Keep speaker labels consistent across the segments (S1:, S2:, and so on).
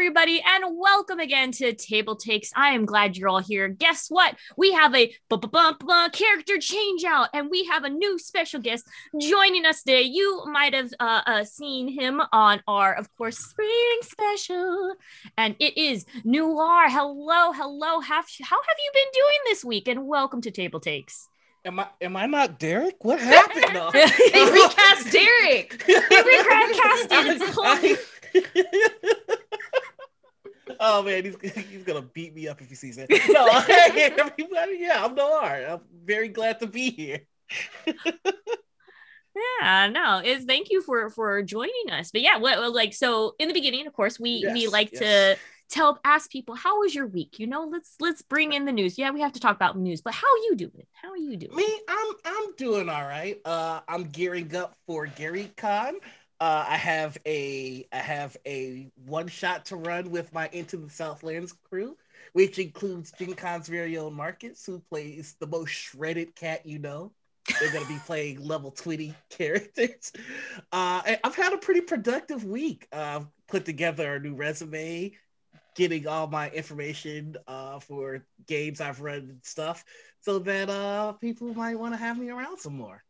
S1: everybody, and welcome again to Table Takes. I am glad you're all here. Guess what? We have a character change out, and we have a new special guest joining us today. You might have uh, uh, seen him on our, of course, spring special, and it is Noir. Hello, hello. How, how have you been doing this week? And welcome to Table Takes.
S2: Am I am I not Derek? What happened?
S3: They recast Derek.
S1: They recast it.
S2: Oh man, he's he's gonna beat me up if he sees it. No, hey everybody, yeah, I'm Noir. I'm very glad to be here.
S1: yeah, no, it's thank you for for joining us. But yeah, what like so in the beginning, of course, we yes, we like yes. to tell ask people how was your week you know let's let's bring in the news yeah we have to talk about news but how you doing how are you doing
S2: me i'm i'm doing all right uh i'm gearing up for gary con uh, I have a I have a one shot to run with my Into the Southlands crew, which includes Gen Con's very own Marcus, who plays the most shredded cat you know. They're gonna be playing level 20 characters. Uh, I've had a pretty productive week. Uh, I've put together a new resume, getting all my information uh, for games I've run and stuff, so that uh, people might want to have me around some more.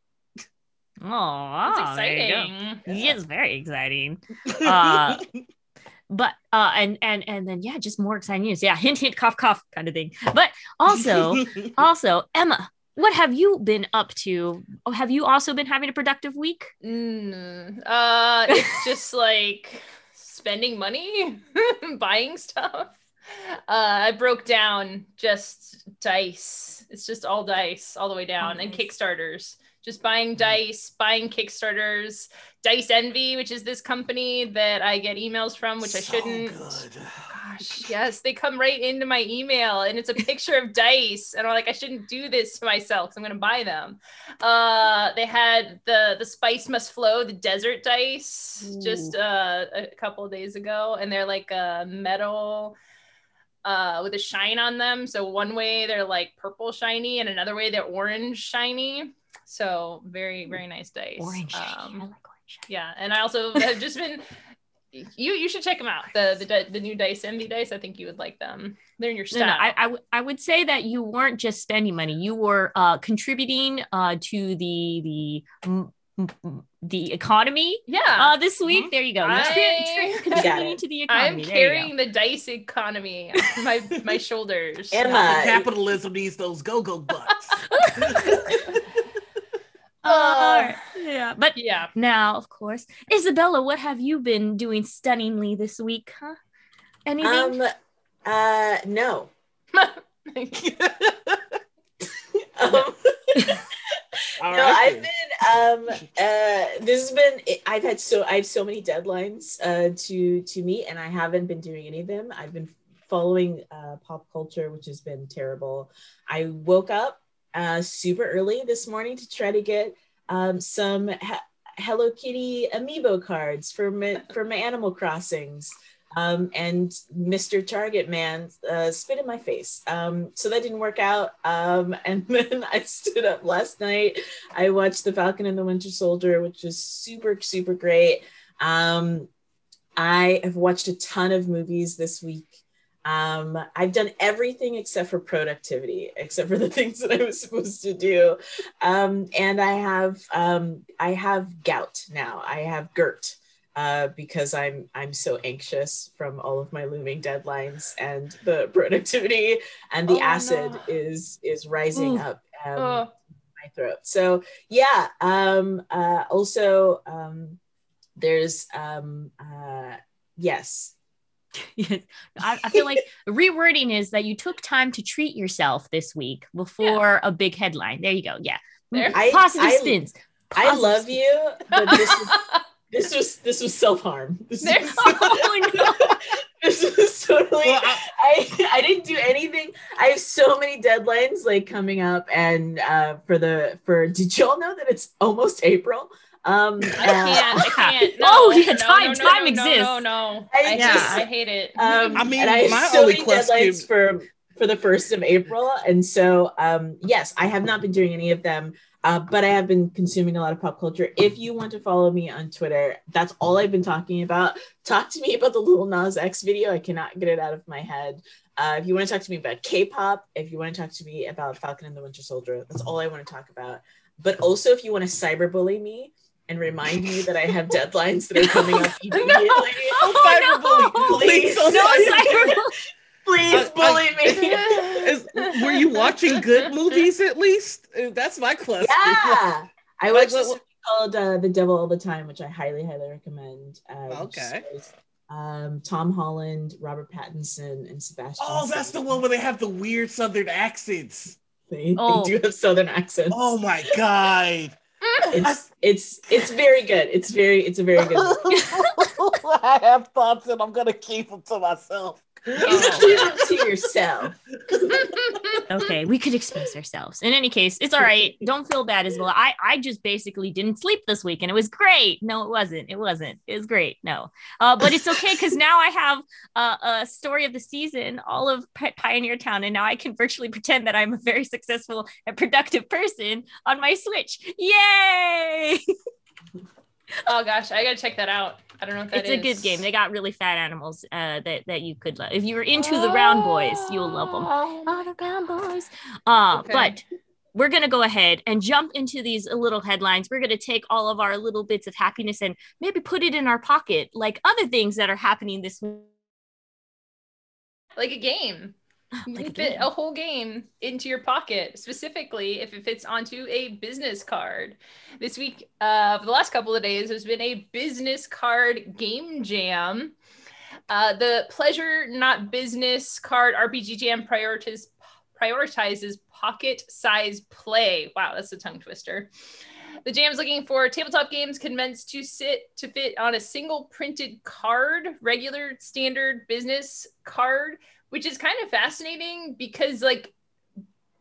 S1: Oh, that's exciting. Yeah. It's very exciting. Uh, but uh, and and and then yeah, just more exciting news. Yeah, hint hint cough cough kind of thing. But also also Emma, what have you been up to? Oh, have you also been having a productive week?
S3: Mm, uh, it's just like spending money, buying stuff. Uh, I broke down just dice. It's just all dice all the way down, oh, nice. and Kickstarters just buying mm-hmm. dice, buying Kickstarters, Dice Envy, which is this company that I get emails from, which so I shouldn't. Good. Gosh, yes, they come right into my email and it's a picture of dice. And I'm like, I shouldn't do this to myself. I'm gonna buy them. Uh, they had the the Spice Must Flow, the desert dice, just uh, a couple days ago, and they're like a metal uh with a shine on them so one way they're like purple shiny and another way they're orange shiny so very, very nice dice.
S1: Orange. Um, I like orange.
S3: Yeah, and I also have just been. You you should check them out. The the the new dice envy dice. I think you would like them. They're in your style. No, no,
S1: I, I, w- I would say that you weren't just spending money. You were uh, contributing uh, to the the the economy.
S3: Yeah.
S1: Uh, this week, mm-hmm. there you go. I, contributing to the economy.
S3: I'm carrying the dice economy on my my shoulders.
S2: Emma, capitalism needs those go go bucks.
S1: Uh, yeah, but yeah. Now, of course, Isabella, what have you been doing stunningly this week? Huh? Anything?
S4: Um, uh, no. um, no, I've been um uh this has been I've had so I have so many deadlines uh to to meet and I haven't been doing any of them. I've been following uh pop culture which has been terrible. I woke up uh, super early this morning to try to get um, some ha- Hello Kitty amiibo cards for my, for my Animal Crossings. Um, and Mr. Target Man uh, spit in my face. Um, so that didn't work out. Um, and then I stood up last night. I watched The Falcon and the Winter Soldier, which was super, super great. Um, I have watched a ton of movies this week. Um, I've done everything except for productivity, except for the things that I was supposed to do. Um, and I have um, I have gout now. I have GERD uh, because I'm I'm so anxious from all of my looming deadlines and the productivity and the oh, acid no. is is rising up um, oh. my throat. So yeah. Um, uh, also, um, there's um, uh, yes
S1: I, I, feel like rewording is that you took time to treat yourself this week before yeah. a big headline. There you go. Yeah. There. I, Positive I, spins.
S4: Positive I love spins. you, but this was this was this was self-harm. This, was, oh, no. this was totally well, I, I didn't do anything. I have so many deadlines like coming up and uh for the for did y'all know that it's almost April? Um,
S3: I can't. I can't. No,
S1: oh, yeah, time. No, no,
S3: time
S1: exists.
S3: No, no, I, yeah. just, I hate it.
S4: Um, I mean, I my so only question for for the first of April, and so um, yes, I have not been doing any of them. Uh, but I have been consuming a lot of pop culture. If you want to follow me on Twitter, that's all I've been talking about. Talk to me about the Lil Nas X video. I cannot get it out of my head. Uh, if you want to talk to me about K-pop, if you want to talk to me about Falcon and the Winter Soldier, that's all I want to talk about. But also, if you want to cyberbully me and remind me that I have deadlines that are coming up immediately,
S1: no,
S2: cyberbully,
S1: no.
S2: please,
S1: no cyberbully.
S4: please
S2: I-
S4: bully
S2: I-
S4: me.
S2: Is, were you watching good movies at least? Uh, That's my question.
S4: Yeah, I
S2: Like,
S4: watched
S2: what-
S4: this
S2: what-
S4: movie called uh, The Devil All the Time, which I highly, highly recommend. Um,
S2: Okay.
S4: stars, Um, Tom Holland, Robert Pattinson, and Sebastian.
S2: Oh, that's the one where they have the weird southern accents.
S4: They,
S1: Oh.
S4: they do have southern accents.
S2: Oh my god.
S4: it's it's it's very good. It's very it's a very good.
S2: I have thoughts and I'm gonna keep them to myself.
S4: You can keep them to yourself.
S1: okay, we could express ourselves. In any case, it's all right. Don't feel bad as well. I I just basically didn't sleep this week, and it was great. No, it wasn't. It wasn't. It was great. No, uh, but it's okay because now I have uh, a story of the season, all of P- Pioneer Town, and now I can virtually pretend that I'm a very successful and productive person on my Switch. Yay!
S3: oh gosh, I gotta check that out. I don't know if that
S1: it's
S3: is.
S1: a good game. They got really fat animals uh, that that you could love. If you were into the Round Boys, you'll love them. Oh, the Round Boys. Uh,
S3: Okay.
S1: But we're going to go ahead and jump into these little headlines. We're going to take all of our little bits of happiness and maybe put it in our pocket, like other things that are happening this week.
S3: Like a game. You
S1: Like a
S3: fit a whole game into your pocket, specifically if it fits onto a business card. This week, uh, for the last couple of days, there's been a business card game jam. Uh, the pleasure not business card RPG jam prioritizes prioritizes pocket size play. Wow, that's a tongue twister. The jam's looking for tabletop games convinced to sit to fit on a single printed card, regular standard business card, which is kind of fascinating because like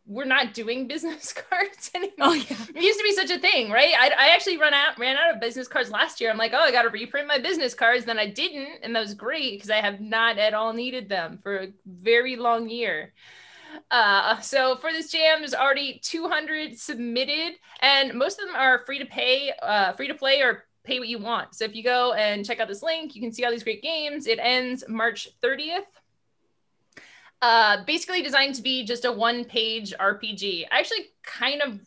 S3: we're not doing business cards anymore.
S1: Oh, yeah.
S3: It used to be such a thing, right? I, I actually run out ran out of business cards last year. I'm like, oh, I got to reprint my business cards. Then I didn't, and that was great because I have not at all needed them for a very long year. Uh, so for this jam, there's already 200 submitted, and most of them are free to pay, uh, free to play, or pay what you want. So if you go and check out this link, you can see all these great games. It ends March 30th. Uh, basically designed to be just a one-page RPG. I actually kind of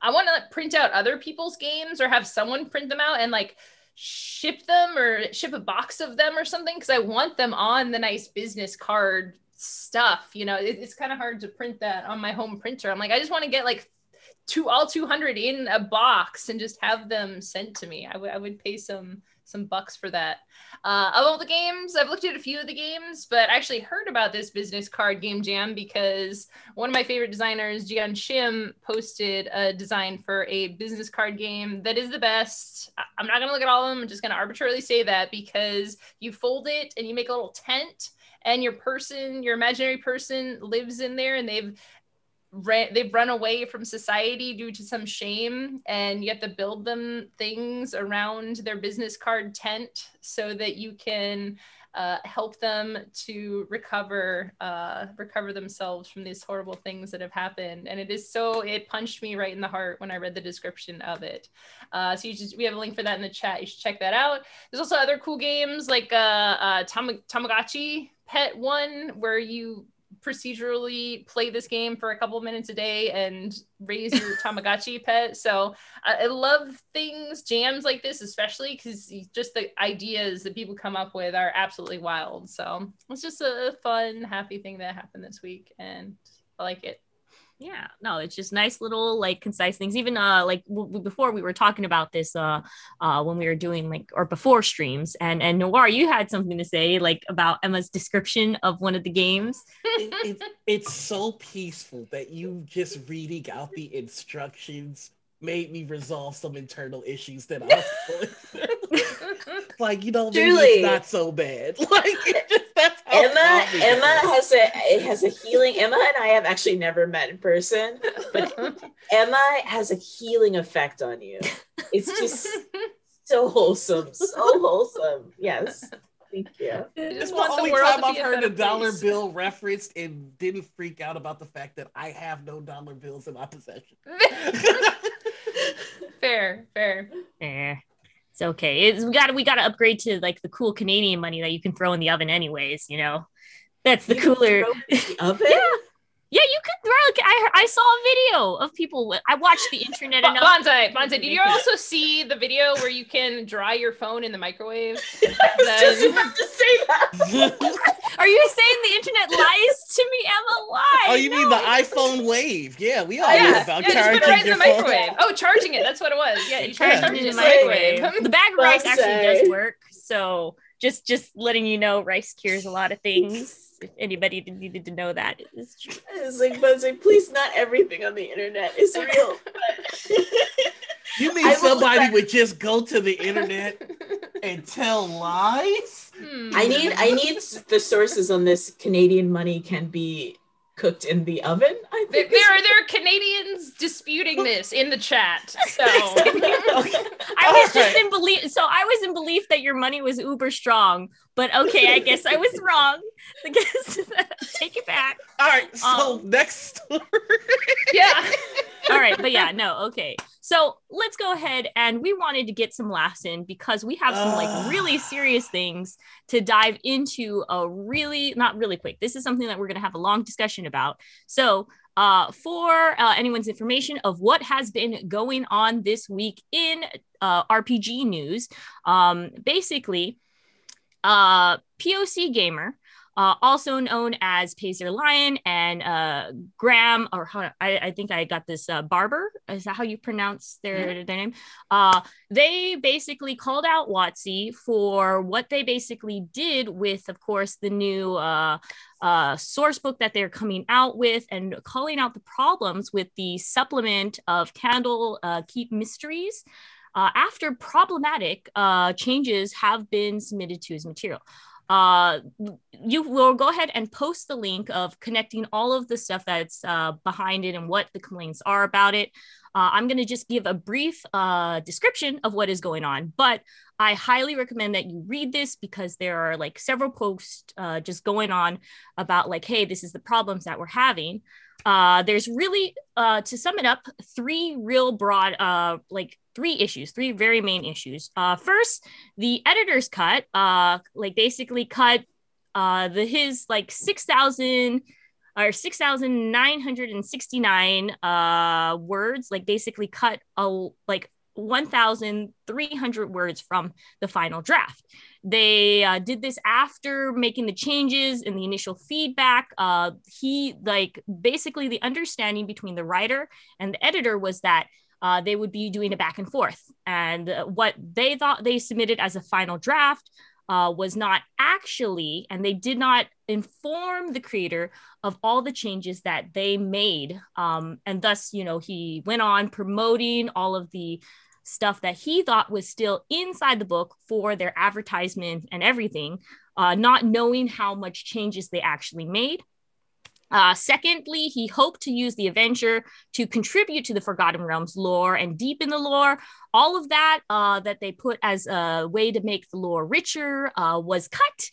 S3: I want to print out other people's games or have someone print them out and like ship them or ship a box of them or something because I want them on the nice business card stuff. You know, it- it's kind of hard to print that on my home printer. I'm like, I just want to get like two all 200 in a box and just have them sent to me. I would I would pay some some bucks for that. Uh, of all the games, I've looked at a few of the games, but I actually heard about this business card game jam because one of my favorite designers, Jeeyon Shim, posted a design for a business card game that is the best. I'm not going to look at all of them. I'm just going to arbitrarily say that because you fold it and you make a little tent, and your person, your imaginary person, lives in there, and they've ran, they've run away from society due to some shame, and you have to build them things around their business card tent so that you can uh, help them to recover uh, recover themselves from these horrible things that have happened. And it is so it punched me right in the heart when I read the description of it. Uh, so you just, we have a link for that in the chat. You should check that out. There's also other cool games like uh, uh, Tam- Tamagotchi Pet One, where you procedurally play this game for a couple minutes a day and raise your Tamagotchi pet. So I, I love things, jams like this, especially because just the ideas that people come up with are absolutely wild. So it's just a fun, happy thing that happened this week, and I like it.
S1: Yeah no it's just nice little like concise things even uh like w- before we were talking about this uh uh when we were doing like or before streams and and noir you had something to say like about emma's description of one of the games
S2: it, it, it's so peaceful that you just reading out the instructions made me resolve some internal issues that I was. like, you know, maybe
S4: Truly.
S2: it's not so bad. Like, it just, that's how
S4: Emma Emma has a it has a healing. Emma and I have actually never met in person, but Emma has a healing effect on you. It's just so wholesome, so wholesome. Yes, Thank you.
S2: It's the only the time I've heard a dollar bill referenced and didn't freak out about the fact that I have no dollar bills in my possession.
S3: fair, fair.
S1: Fair. It's okay. It's, we got to we got to upgrade to like the cool Canadian money that you can throw in the oven, anyways. You know, that's the you cooler.
S4: The oven?
S1: yeah. Yeah, you could throw. I I saw a video of people. I watched the internet enough.
S3: Banzai, Banzai. Did you also see the video where you can dry your phone in the microwave?
S4: I was then... just about to say that.
S1: Are you saying the internet lies to me, Emma? Why?
S2: Oh, you no. mean the iPhone Wave? Yeah, we all yeah. know about yeah, charging right your phone. Microwave.
S3: Oh, charging it. That's what it was. Yeah, you charge it in the microwave.
S1: the bag of rice actually does work. So just just letting you know, rice cures a lot of things if anybody needed to know that is true.
S4: It's like, but it's like, please, not everything on the internet is real.
S2: you mean somebody would just go to the internet and tell lies?
S4: Hmm. I need, I need the sources on this. Canadian money can be cooked in the oven. I
S3: think there, there are there are Canadians disputing this in the chat. So I
S1: was just in belief. So I was in belief that your money was uber strong. But okay, I guess I was wrong. I guess take it back.
S2: All right. So um, next story.
S3: yeah.
S1: All right, but yeah, no, okay. So let's go ahead and we wanted to get some laughs in because we have some like really serious things to dive into a really not really quick. This is something that we're going to have a long discussion about. So uh, for uh, anyone's information of what has been going on this week in uh, RPG news, um, basically, uh, POC Gamer uh, also known as Pacer Lion and uh, Graeme, or how, I, I, think I got this uh, Barber. Is that how you pronounce their, mm-hmm. their name? Uh, they basically called out WotC for what they basically did with, of course, the new uh, uh, source book that they're coming out with and calling out the problems with the supplement of Candle Keep Mysteries. after problematic changes have been submitted to his material uh, you will go ahead and post the link of connecting all of the stuff that's uh, behind it and what the complaints are about it. Uh, I'm going to just give a brief uh, description of what is going on, but I highly recommend that you read this because there are like several posts uh, just going on about like, hey, this is the problems that we're having. Uh, there's really, uh, to sum it up, three real broad, uh, like three issues, three very main issues. Uh, first, the editor's cut, uh, like basically cut uh, the his like six thousand or six thousand nine hundred and sixty nine uh words, like basically cut a like 1,300 words from the final draft. They uh, did this after making the changes in the initial feedback. Uh, he, like, basically, the understanding between the writer and the editor was that uh, they would be doing a back and forth. And uh, what they thought they submitted as a final draft uh, was not actually, and they did not inform the creator of all the changes that they made. Um, and thus, you know, he went on promoting all of the stuff that he thought was still inside the book for their advertisement and everything, uh, not knowing how much changes they actually made. Uh, secondly, he hoped to use the Avenger to contribute to the Forgotten Realms lore and deepen the lore. All of that uh, that they put as a way to make the lore richer uh, was cut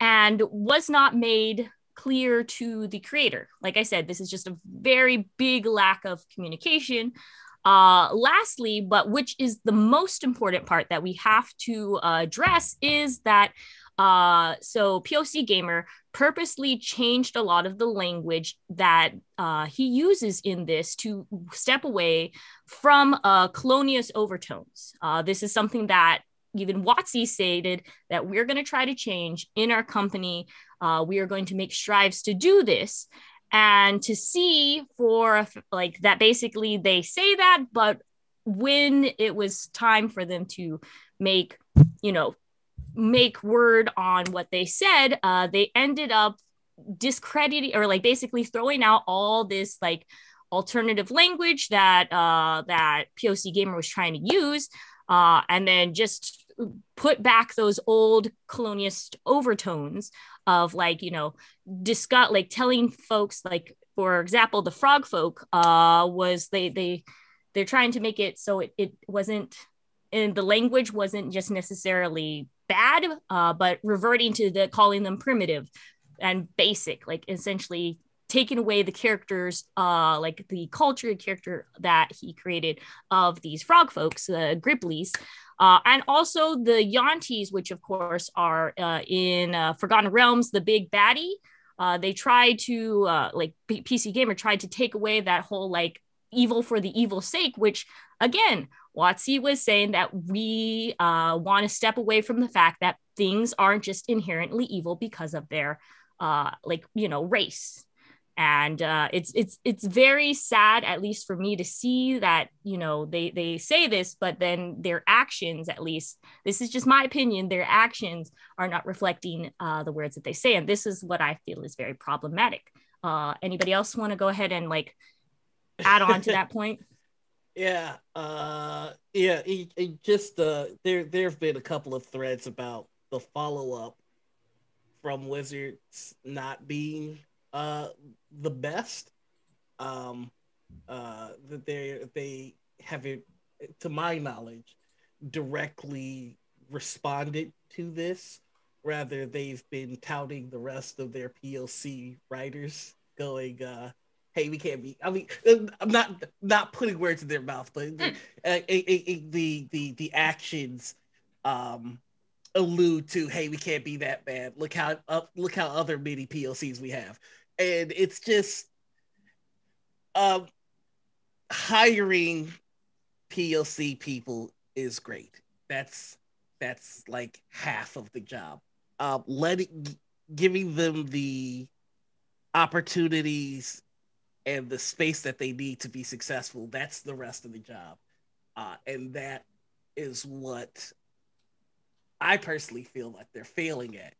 S1: and was not made clear to the creator. Like I said, this is just a very big lack of communication. Uh, lastly, but which is the most important part that we have to uh, address is that uh, so POC Gamer purposely changed a lot of the language that uh, he uses in this to step away from uh, colonious overtones. Uh, this is something that even WotC stated that we're going to try to change in our company. Uh, we are going to make strives to do this and to see for like that basically they say that but when it was time for them to make you know make word on what they said uh they ended up discrediting or like basically throwing out all this like alternative language that uh that poc gamer was trying to use uh and then just put back those old colonialist overtones of like you know discuss like telling folks like for example the frog folk uh was they they they're trying to make it so it, it wasn't and the language wasn't just necessarily bad, uh, but reverting to the calling them primitive and basic, like essentially taking away the characters, uh, like the culture character that he created of these frog folks, the Gribblies, uh, and also the Yuan-Tis, which of course are uh, in uh, Forgotten Realms, the big baddie. Uh, they tried to uh, like P- PC Gamer tried to take away that whole like evil for the evil sake, which again, WotC was saying that we uh, want to step away from the fact that things aren't just inherently evil because of their uh, like you know race. And uh, it's it's it's very sad at least for me to see that you know they they say this but then their actions at least this is just my opinion their actions are not reflecting uh, the words that they say. And this is what i feel is very problematic. Uh, anybody else want to go ahead and like add on to that point
S2: yeah uh yeah it, it just uh there there have been a couple of threads about the follow-up from wizards not being uh the best. Um, uh, that they they haven't, to my knowledge, directly responded to this. Rather, they've been touting the rest of their POC writers, going, uh, "Hey, we can't be." I mean, I'm not not putting words in their mouth, but the, uh, the the the actions um, allude to, "Hey, we can't be that bad. Look how uh, look how other mini POCs we have." and it's just um hiring POC people is great. That's that's like half of the job. Uh, letting giving them the opportunities and the space that they need to be successful. That's the rest of the job, uh, and that is what I personally feel like they're failing at.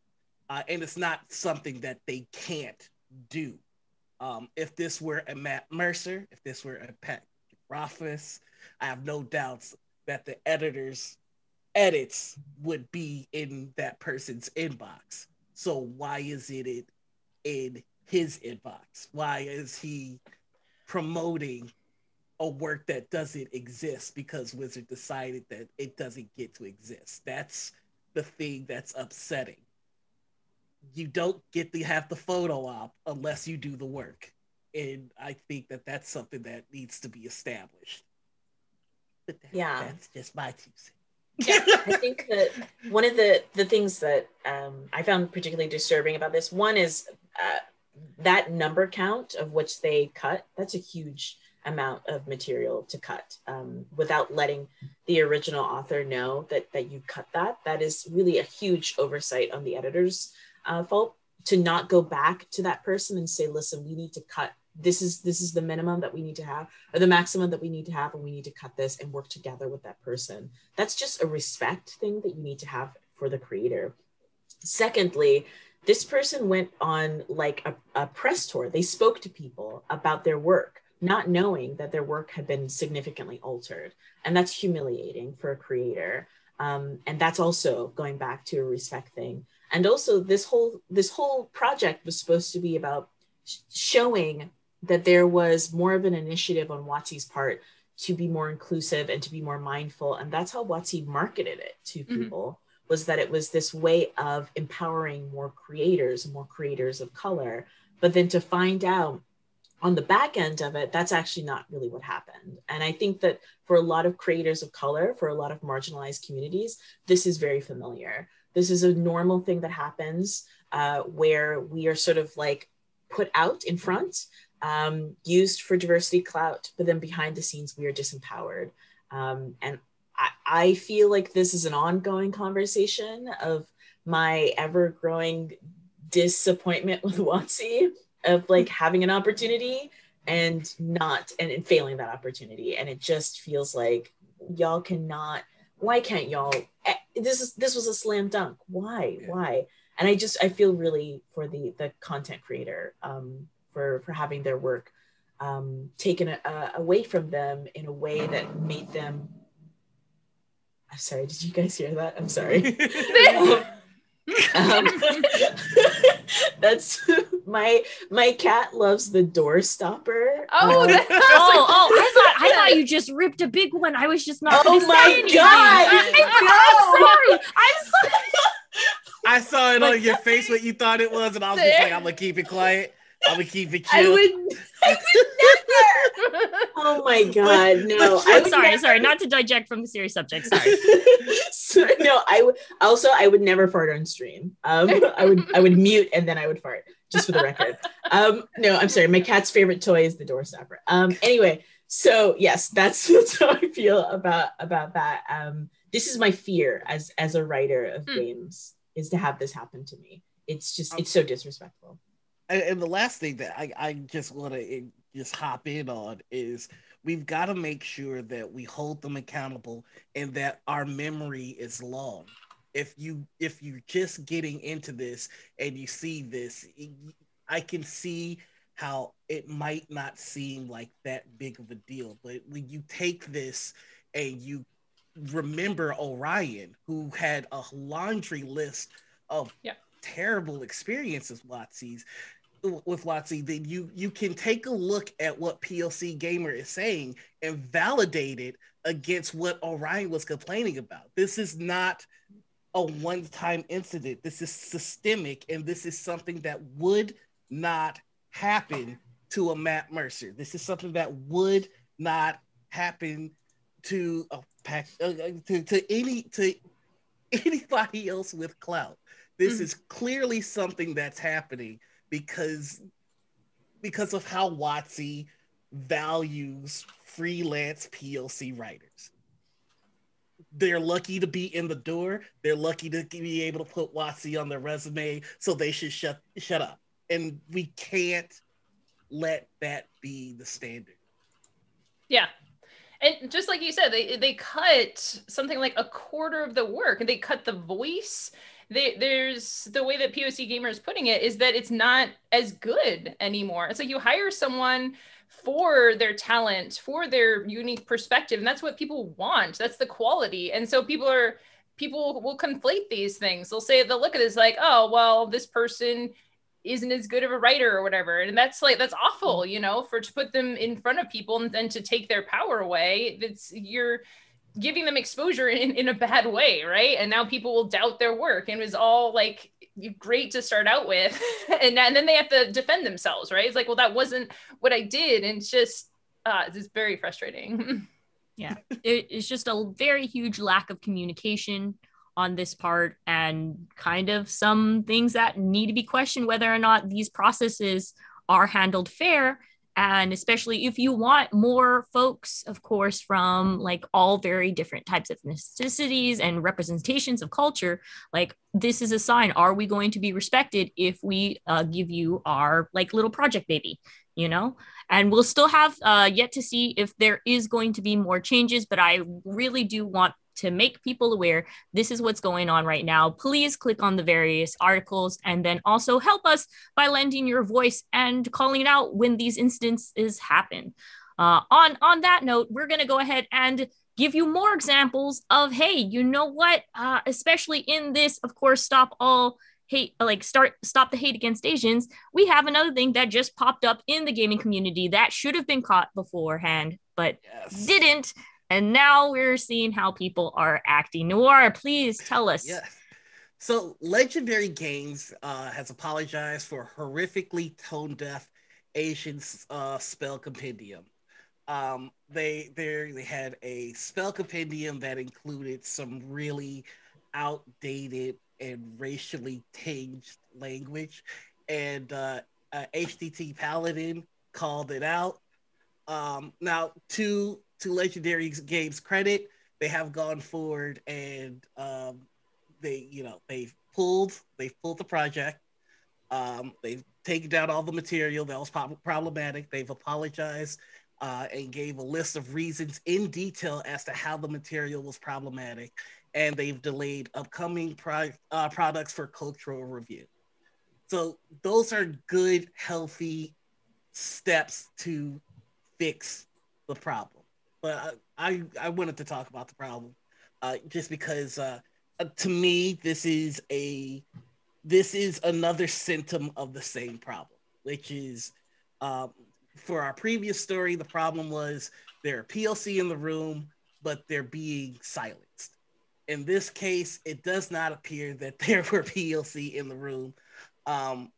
S2: Uh, and it's not something that they can't do. Um, if this were a Matt Mercer, if this were a Pat Rothfuss, I have no doubts that the editors' edits would be in that person's inbox. So why is it in his inbox? Why is he promoting a work that doesn't exist because Wizard decided that it doesn't get to exist? That's the thing that's upsetting you don't get to have the photo op unless you do the work. And I think that that's something that needs to be established. But that, yeah, that's just my two cents.
S4: yeah, I think that one of the the things that um, I found particularly disturbing about this one is uh, that number count of which they cut. That's a huge amount of material to cut um, without letting the original author know that that you cut that. That is really a huge oversight on the editors uh, fault to not go back to that person and say, listen, we need to cut. This is this is the minimum that we need to have, or the maximum that we need to have, and we need to cut this and work together with that person. That's just a respect thing that you need to have for the creator. Secondly, this person went on like a, a press tour. They spoke to people about their work, not knowing that their work had been significantly altered, and that's humiliating for a creator. Um, and that's also going back to a respect thing and also this whole this whole project was supposed to be about sh- showing that there was more of an initiative on WotC's part to be more inclusive and to be more mindful and that's how WotC marketed it to mm-hmm. people. Was that it was this way of empowering more creators more creators of color. But then to find out on the back end of it that's actually not really what happened. And i think that for a lot of creators of color for a lot of marginalized communities this is very familiar. This is a normal thing that happens uh, where we are sort of like put out in front, um, used for diversity clout, but then behind the scenes, we are disempowered. Um, and I, I feel like this is an ongoing conversation of my ever growing disappointment with WotC of like having an opportunity and not and, and failing that opportunity. And it just feels like y'all cannot why can't y'all eh, this is this was a slam dunk why yeah. why and i just i feel really for the the content creator um for for having their work um taken a, away from them in a way that made them i'm sorry did you guys hear that i'm sorry um, that's my my cat loves the door stopper.
S3: Oh,
S4: Um,
S3: that's
S1: oh, oh, I thought I thought you just ripped a big one. I was just not.
S4: Oh
S1: gonna
S4: my
S1: say anything.
S4: God,
S1: I, am sorry. I'm sorry.
S2: I saw it
S1: But-
S2: on your face what you thought it was, and I was just like, I'm gonna keep it quiet. I'm gonna keep it
S4: I would, I would never. Oh my god, no!
S1: I'm sorry.
S4: never-
S1: Sorry, not to diject from the serious subject. Sorry.
S4: so, no, I would also I would never fart on stream. Um, I would I would mute and then I would fart just for the record. Um, no, I'm sorry. My cat's favorite toy is the door stopper. Um, anyway, so yes, that's that's how I feel about about that. Um, this is my fear as as a writer of
S3: Hmm.
S4: games is to have this happen to me. It's just it's so disrespectful.
S2: And, and the last thing that I, I just want to just hop in on is we've got to make sure that we hold them accountable and that our memory is long. If you if you're just getting into this and you see this, I can see how it might not seem like that big of a deal, but when you take this and you remember Orion, who had a laundry list of
S3: Yeah.
S2: terrible experiences WotC's with WotC, then you you can take a look at what POC Gamer is saying and validate it against what Orion was complaining about. This is not a one-time incident. This is systemic, and this is something that would not happen to a Matt Mercer. This is something that would not happen to a pack uh, uh, to, to any to anybody else with clout. This
S3: Mhm.
S2: is clearly something that's happening because because of how WotC values freelance POC writers. They're lucky to be in the door. They're lucky to be able to put WotC on their resume, so they should shut shut up. And we can't let that be the standard.
S3: Yeah. And just like you said, they they cut something like a quarter of the work and they cut the voice. They, there's the way that POC Gamer is putting it is that it's not as good anymore. It's like you hire someone for their talent, for their unique perspective, and that's what people want. That's the quality. And so people are people will conflate these things. They'll say they'll look at as like, oh well, this person isn't as good of a writer or whatever and that's like that's awful you know for to put them in front of people and then to take their power away that's you're giving them exposure in, in a bad way right? And now people will doubt their work. And it was all like great to start out with. And, and then they have to defend themselves right? It's like well that wasn't what i did. And it's just uh it's very frustrating. Yeah.
S1: it, it's just a very huge lack of communication on this part and kind of some things that need to be questioned whether or not these processes are handled fair and especially if you want more folks of course from like all very different types of ethnicities and representations of culture like this is a sign are we going to be respected if we uh, give you our like little project baby you know? And we'll still have uh, yet to see if there is going to be more changes but i really do want to make people aware this is what's going on right now. Please click on the various articles and then also help us by lending your voice and calling it out when these instances happen. Uh, on on that note we're going to go ahead and give you more examples of hey you know what? Uh, especially in this of course stop all hate like start stop the hate against asians we have another thing that just popped up in the gaming community that should have been caught beforehand but
S2: Yes.
S1: didn't and now we're seeing how people are acting noir please tell us
S2: Yes. So Legendary Games uh, has apologized for horrifically tone deaf Asian uh, spell compendium. Um, they they had a spell compendium that included some really outdated and racially tinged language, and uh, uh, HTT Paladin called it out. Um, now, to to Legendary Games credit, they have gone forward and um, they you know they've pulled they've pulled the project. Um, they've taken down all the material that was prob- problematic. They've apologized uh, and gave a list of reasons in detail as to how the material was problematic. And they've delayed upcoming pro- uh, products for cultural review. So those are good healthy steps to fix the problem but I, I, I wanted to talk about the problem uh, just because uh, uh, to me this is a this is another symptom of the same problem which is um, for our previous story, the problem was there are POC in the room, but they're being silenced. In this case, it does not appear that there were POC in the room. Um,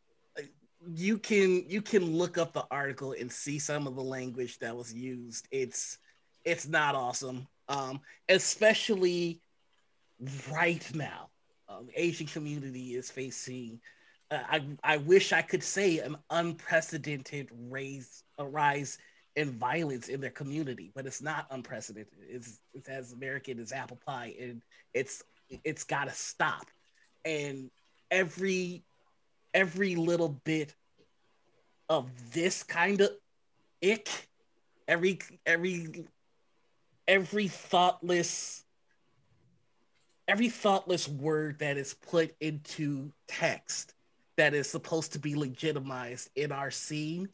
S2: you can you can look up the article and see some of the language that was used. It's it's not awesome, um, especially right now. Um, Asian community is facing. Uh, I I wish I could say an unprecedented raise a rise in violence in their community, but it's not unprecedented. It's, it's as American as apple pie, and it's it's got to stop. And every every little bit of this kind of ick, every every every thoughtless every thoughtless word that is put into text that is supposed to be legitimized in our scene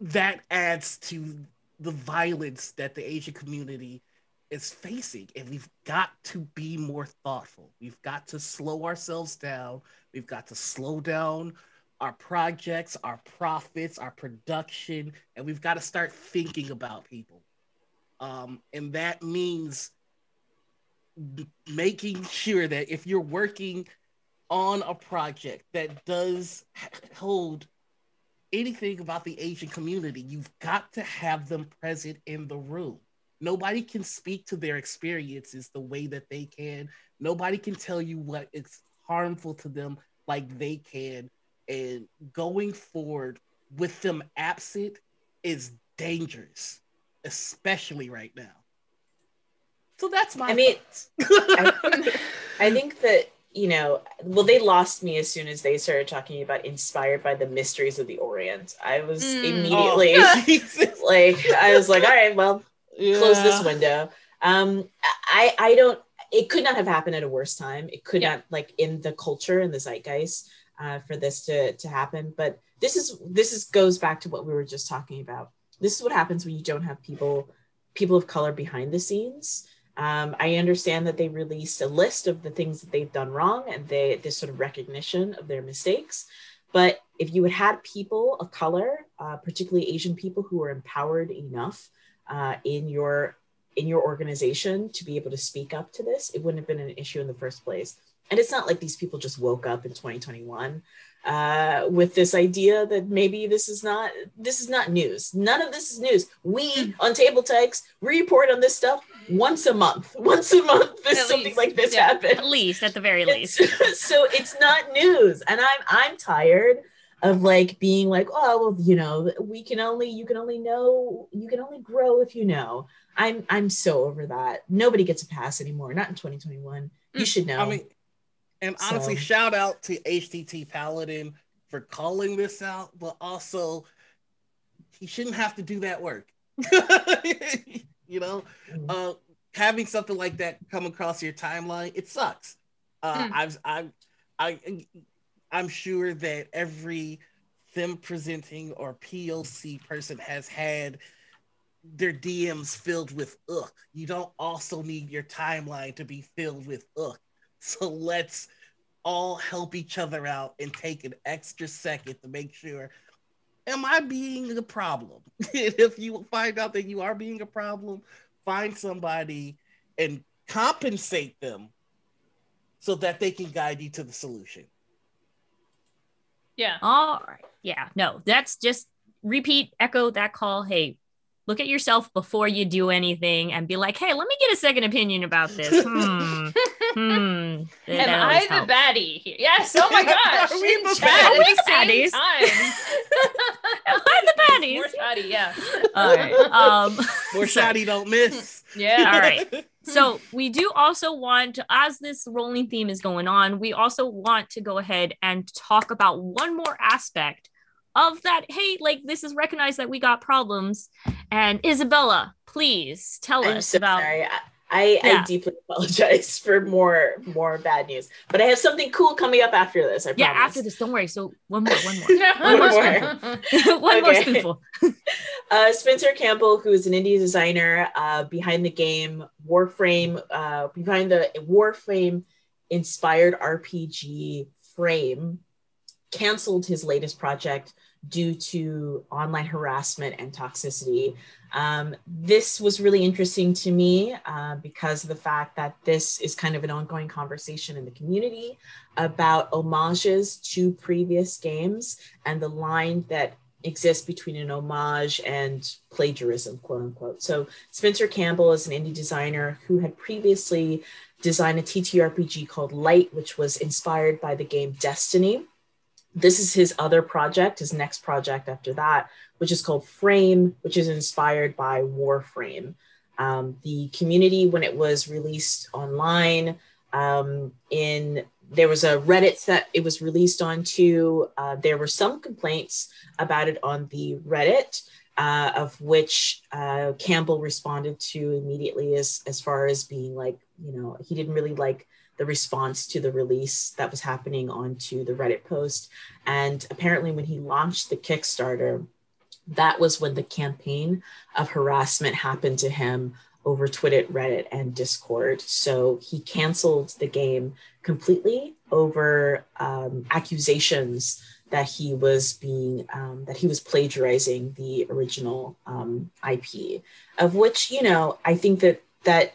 S2: that adds to the violence that the asian community is facing. And we've got to be more thoughtful. We've got to slow ourselves down. We've got to slow down our projects our profits our production and we've got to start thinking about people um, and that means making sure that if you're working on a project that does hold anything about the asian community you've got to have them present in the room Nobody can speak to their experiences the way that they can. Nobody can tell you what is harmful to them like they can. And going forward with them absent is dangerous, especially right now. So that's my.
S4: I mean, I, I think that you know, well, they lost me as soon as they started talking about inspired by the mysteries of the Orient. I was mm. immediately oh, like, I was like, all right, well, yeah. close this window. Um, I I don't. It could not have happened at a worse time. It could yeah. not like in the culture and the zeitgeist uh, for this to to happen. But this is this is goes back to what we were just talking about. This is what happens when you don't have people people of color behind the scenes. Um, I understand that they released a list of the things that they've done wrong and they this sort of recognition of their mistakes. But if you had had people of color, uh, particularly Asian people who were empowered enough uh, in your in your organization to be able to speak up to this, it wouldn't have been an issue in the first place. And it's not like these people just woke up in 2021 uh, with this idea that maybe this is not this is not news. None of this is news. We hmm. on Table Takes report on this stuff once a month. Once a month, this something least. like this yeah, happens.
S1: At least, at the very least.
S4: so it's not news, and I'm I'm tired of like being like, oh well, you know, we can only you can only know you can only grow if you know. I'm I'm so over that. Nobody gets a pass anymore. Not in 2021. You mm. should know.
S2: I mean, and honestly, so. shout out to HTT Paladin for calling this out, but also he shouldn't have to do that work. you know, mm. uh, having something like that come across your timeline, it sucks. Uh, mm. I've I've I I'm sure that every them presenting or POC person has had their DMs filled with ugh. You don't also need your timeline to be filled with ugh. So let's all help each other out and take an extra second to make sure am I being a problem? if you find out that you are being a problem, find somebody and compensate them so that they can guide you to the solution.
S3: Yeah.
S1: All right. Yeah. No, that's just repeat, echo that call. Hey, look at yourself before you do anything and be like, hey, let me get a second opinion about this. Hmm.
S3: hmm. Am I the helps. baddie? Yes. Oh my gosh. Are we the baddies?
S1: Am I the baddies?
S3: More shoddy, yeah.
S1: All right. Um,
S2: More shoddy don't miss.
S3: Yeah.
S1: All right so we do also want to, as this rolling theme is going on, we also want to go ahead and talk about one more aspect of that. Hey, like this is recognized that we got problems. And Isabella, please tell I'm us so about.
S4: Sorry. I, yeah. I deeply apologize for more more bad news, but I have something cool coming up after this. I
S1: yeah, after this, don't worry. So one more, one more, one, more, spoonful. one more spoonful.
S4: uh, Spencer Campbell, who is an indie designer uh, behind the game Warframe, uh, behind the Warframe inspired RPG frame, canceled his latest project due to online harassment and toxicity. Um, this was really interesting to me uh, because of the fact that this is kind of an ongoing conversation in the community about homages to previous games and the line that exists between an homage and plagiarism, quote unquote. So, Spencer Campbell is an indie designer who had previously designed a TTRPG called Light, which was inspired by the game Destiny this is his other project, his next project after that, which is called Frame, which is inspired by Warframe. Um, the community, when it was released online, um, in there was a Reddit that it was released onto. Uh, there were some complaints about it on the Reddit, uh, of which uh, Campbell responded to immediately, as as far as being like, you know, he didn't really like the response to the release that was happening onto the Reddit post. And apparently, when he launched the Kickstarter, that was when the campaign of harassment happened to him over Twitter, Reddit, and Discord. So he canceled the game completely over um, accusations that he was being um, that he was plagiarizing the original um, IP, of which you know I think that that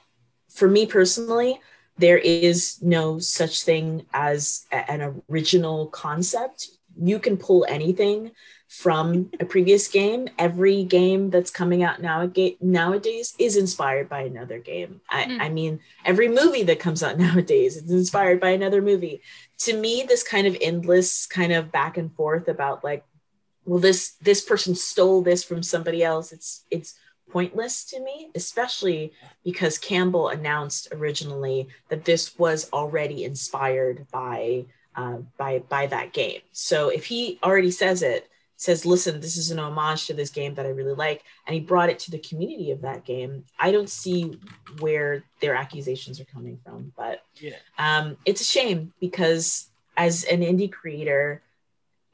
S4: for me personally, there is no such thing as an original concept. You can pull anything from a previous game. Every game that's coming out now nowadays is inspired by another game. I, mm. I mean, every movie that comes out nowadays is inspired by another movie. To me, this kind of endless kind of back and forth about like, well, this this person stole this from somebody else. It's it's pointless to me, especially because Campbell announced originally that this was already inspired by uh, by by that game. So if he already says it, says, "Listen, this is an homage to this game that I really like," and he brought it to the community of that game, I don't see where their accusations are coming from. But yeah. um, it's a shame because as an indie creator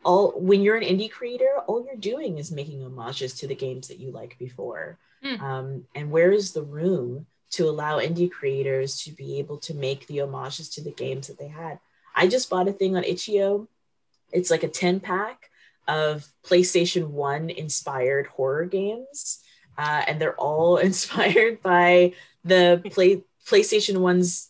S4: all when you're an indie creator all you're doing is making homages to the games that you like before Mm. Um, and where is the room to allow indie creators to be able to make the homages to the games that they had? I just bought a thing on itch.io. It's like a 10 pack of PlayStation 1 inspired horror games. Uh, and they're all inspired by the play, PlayStation 1's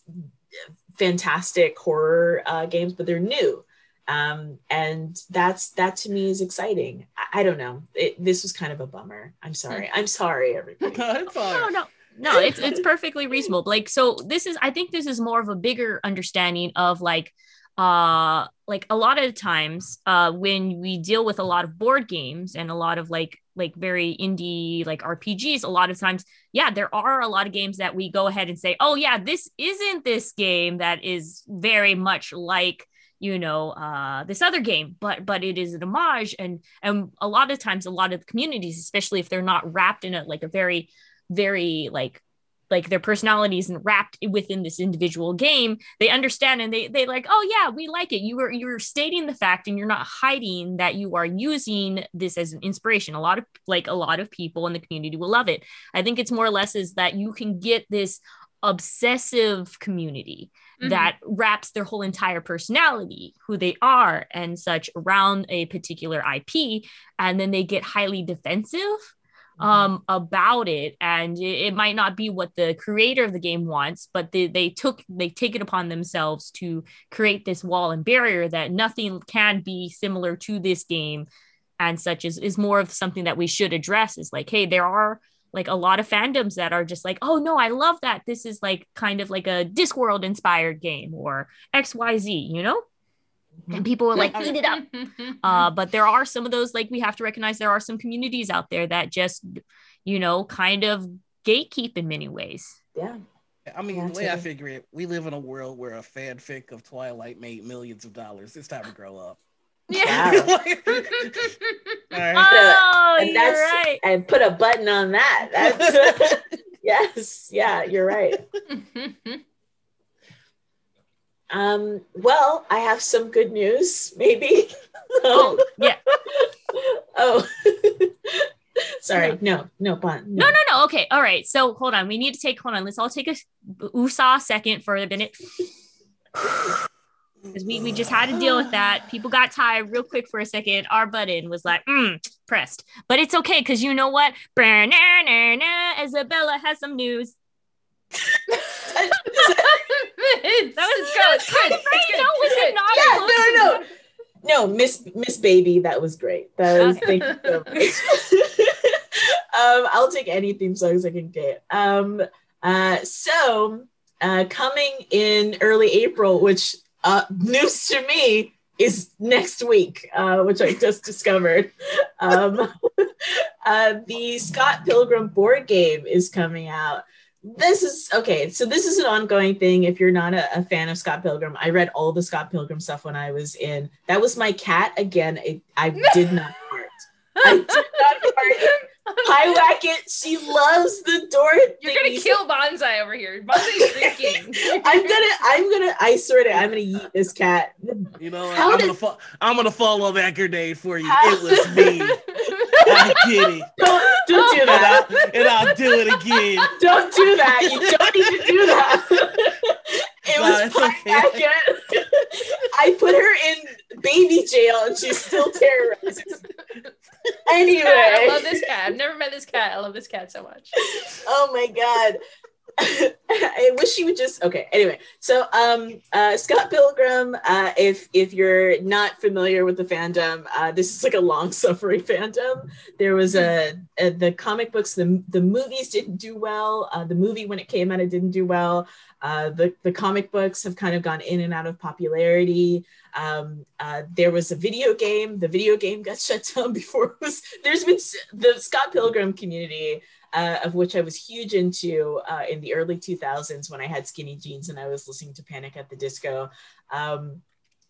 S4: fantastic horror uh, games, but they're new um, and that's that to me is exciting. I, I don't know. It, this was kind of a bummer. I'm sorry. I'm sorry, everybody.
S1: no, no, no. It's it's perfectly reasonable. Like so, this is. I think this is more of a bigger understanding of like uh like a lot of times uh when we deal with a lot of board games and a lot of like like very indie like RPGs a lot of times yeah there are a lot of games that we go ahead and say oh yeah this isn't this game that is very much like you know uh, this other game but but it is an homage. And and a lot of times a lot of communities especially if they're not wrapped in a like a very very like like their personalities and wrapped within this individual game they understand and they they like oh yeah we like it. You were you're stating the fact and you're not hiding that you are using this as an inspiration. A lot of like a lot of people in the community will love it. I think it's more or less is that you can get this obsessive community mm-hmm. that wraps their whole entire personality, who they are, and such around a particular IP. And then they get highly defensive mm-hmm. um, about it. And it, it, might not be what the creator of the game wants, but they, they took, they take it upon themselves to create this wall and barrier that nothing can be similar to this game and such is, is more of something that we should address is like, hey, there are like a lot of fandoms that are just like, oh no, I love that. This is like kind of like a Discworld inspired game or XYZ, you know? And people are like, eat it up. Uh, but there are some of those, like, we have to recognize there are some communities out there that just, you know, kind of gatekeep in many ways.
S4: Yeah.
S2: I mean, the way I figure it, we live in a world where a fanfic of Twilight made millions of dollars. It's time to grow up.
S4: Yeah. Oh, and that's right. and put a button on that. That's yes, yeah, you're right. um, well, I have some good news, maybe.
S1: oh, yeah.
S4: oh. Sorry, no, no pun.
S1: No. no, no, no. Okay, all right. So hold on. We need to take hold on. Let's all take a USA second for a minute. Because we, we just had to deal with that. People got tired real quick for a second. Our button was like, mm, pressed. But it's okay because you know what? Isabella has some news. that was good. It's good. It's good. No, was it?
S4: Yeah, no, no, no. Miss Miss Baby, that was great. That was thank you so much. um, I'll take any theme songs I can get. Um, uh, so uh, coming in early April, which uh, news to me is next week, uh, which I just discovered. Um, uh, the Scott Pilgrim board game is coming out. This is okay. So this is an ongoing thing. If you're not a, a, fan of Scott Pilgrim, I read all the Scott Pilgrim stuff when I was in. That was my cat again. It, I did not fart. I did not Pyewacket, she loves the door.
S3: You're gonna kill Banzai over here. Banzai's drinking.
S4: I'm gonna, I'm gonna, I swear to, I'm gonna eat this cat.
S2: You know, I'm did... gonna, fo- I'm gonna follow that grenade for you. How... It was me. I did it.
S4: Don't, don't do that.
S2: And, I, and I'll do it again.
S4: Don't do that. You don't need to do that. it was Pyewacket. Okay. I put her in baby jail, and she's still terrorizing anyway,
S3: I love this cat. I've never met this cat. I love this cat so much.
S4: oh my god. I wish she would just okay. Anyway, so um, uh, Scott Pilgrim. Uh, if if you're not familiar with the fandom, uh, this is like a long suffering fandom. There was a, a, the comic books. The the movies didn't do well. Uh, the movie when it came out, it didn't do well. Uh, the the comic books have kind of gone in and out of popularity. Um, uh, there was a video game. The video game got shut down before it was. There's been the Scott Pilgrim community, uh, of which I was huge into uh, in the early 2000s when I had skinny jeans and I was listening to Panic at the Disco. Um,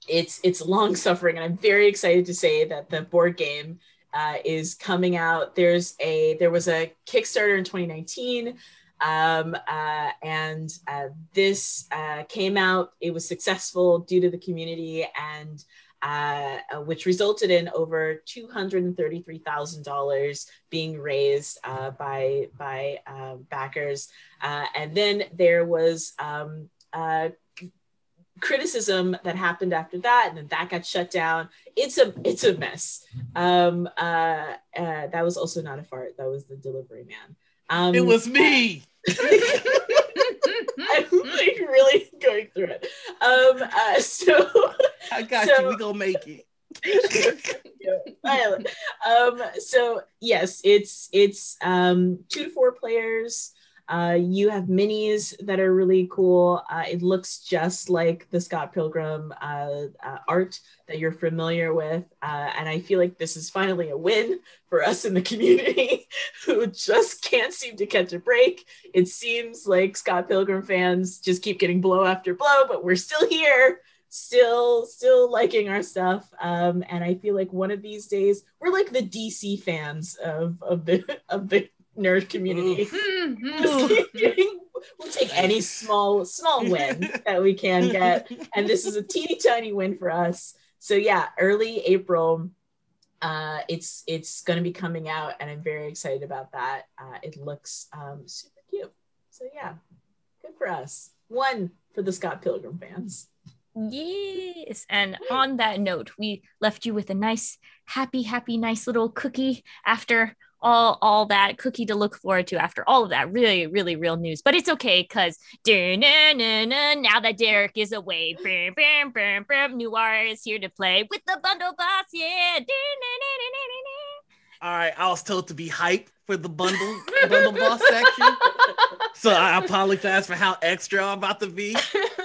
S4: it's it's long suffering, and I'm very excited to say that the board game uh, is coming out. There's a there was a Kickstarter in 2019. Um, uh, and uh, this uh, came out, it was successful due to the community and uh, uh, which resulted in over $233,000 being raised uh, by, by backers. and then there was um, criticism that happened after that, and then that got shut down. It's a it's a mess. Um, uh, uh, that was also not a fart. That was the delivery man. Um,
S2: it was me.
S4: I'm like really going through it. Um, uh, so
S2: I got so, you. We gonna make it.
S4: um, so yes, it's it's um two to four players. Uh, you have minis that are really cool. Uh, it looks just like the Scott Pilgrim uh, uh art that you're familiar with. Uh, and I feel like this is finally a win for us in the community who just can't seem to catch a break. It seems like Scott Pilgrim fans just keep getting blow after blow, but we're still here. Still, still liking our stuff, um, and I feel like one of these days we're like the DC fans of of the of the nerd community. We'll take any small small win that we can get, and this is a teeny tiny win for us. So yeah, early April, uh, it's it's going to be coming out, and I'm very excited about that. Uh, it looks um, super cute. So yeah, good for us. One for the Scott Pilgrim fans.
S1: Yes. And on that note, we left you with a nice, happy, happy, nice little cookie after all all that cookie to look forward to after all of that really really real news but it's okay because now that derek is away bam, bam, bam, bam, noir is here to play with the bundle boss yeah
S2: all right i was told to be hype for the bundle bundle boss section so i apologize for how extra i'm about to be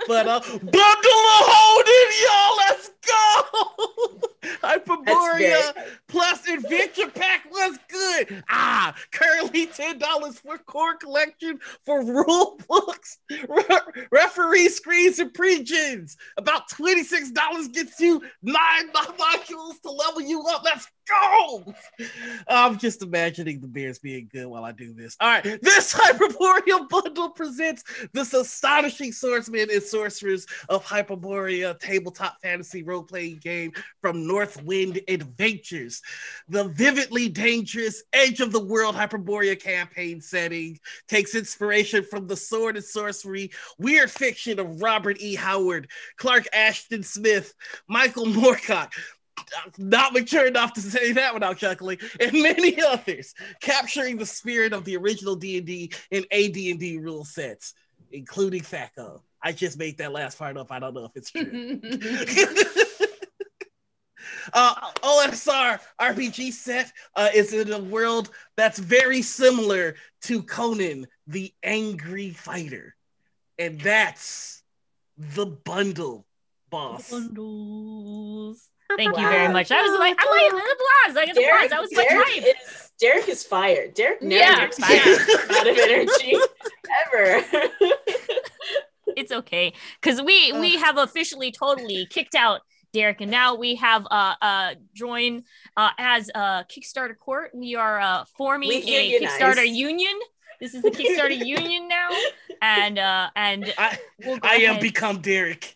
S2: but uh bundle of holding y'all let's go Hyperborea plus adventure pack was good. Ah, currently ten dollars for core collection for rule books, re- referee screens and pre-gens. About twenty six dollars gets you nine modules to level you up. Let's go. I'm just imagining the bears being good while I do this. All right, this Hyperborea bundle presents this astonishing swordsman and sorcerers of Hyperborea tabletop fantasy role playing game from Northwind Adventures. The vividly dangerous edge of the world Hyperborea campaign setting takes inspiration from the sword and sorcery weird fiction of Robert E. Howard, Clark Ashton Smith, Michael Moorcock, not mature enough to say that without chuckling, and many others, capturing the spirit of the original D&D and AD&D rule sets, including THAC0. I just made that last part up. I don't know if it's true. uh, OSR RPG set uh, is in a world that's very similar to Conan the Angry Fighter. And that's the bundle, boss.
S1: Bundles. Thank wow. you very much. I was like, I'm like the applause. I get the applause. That was
S4: Derek
S1: my time.
S4: Is, Derek is fired. Derek never yeah, gets fired out of energy ever.
S1: it's okay because we we have officially totally kicked out Derek, and now we have uh uh join uh as uh Kickstarter court. We are uh forming we a Kickstarter union. This is the Kickstarter union now, and uh and
S2: I, we'll I am become Derek.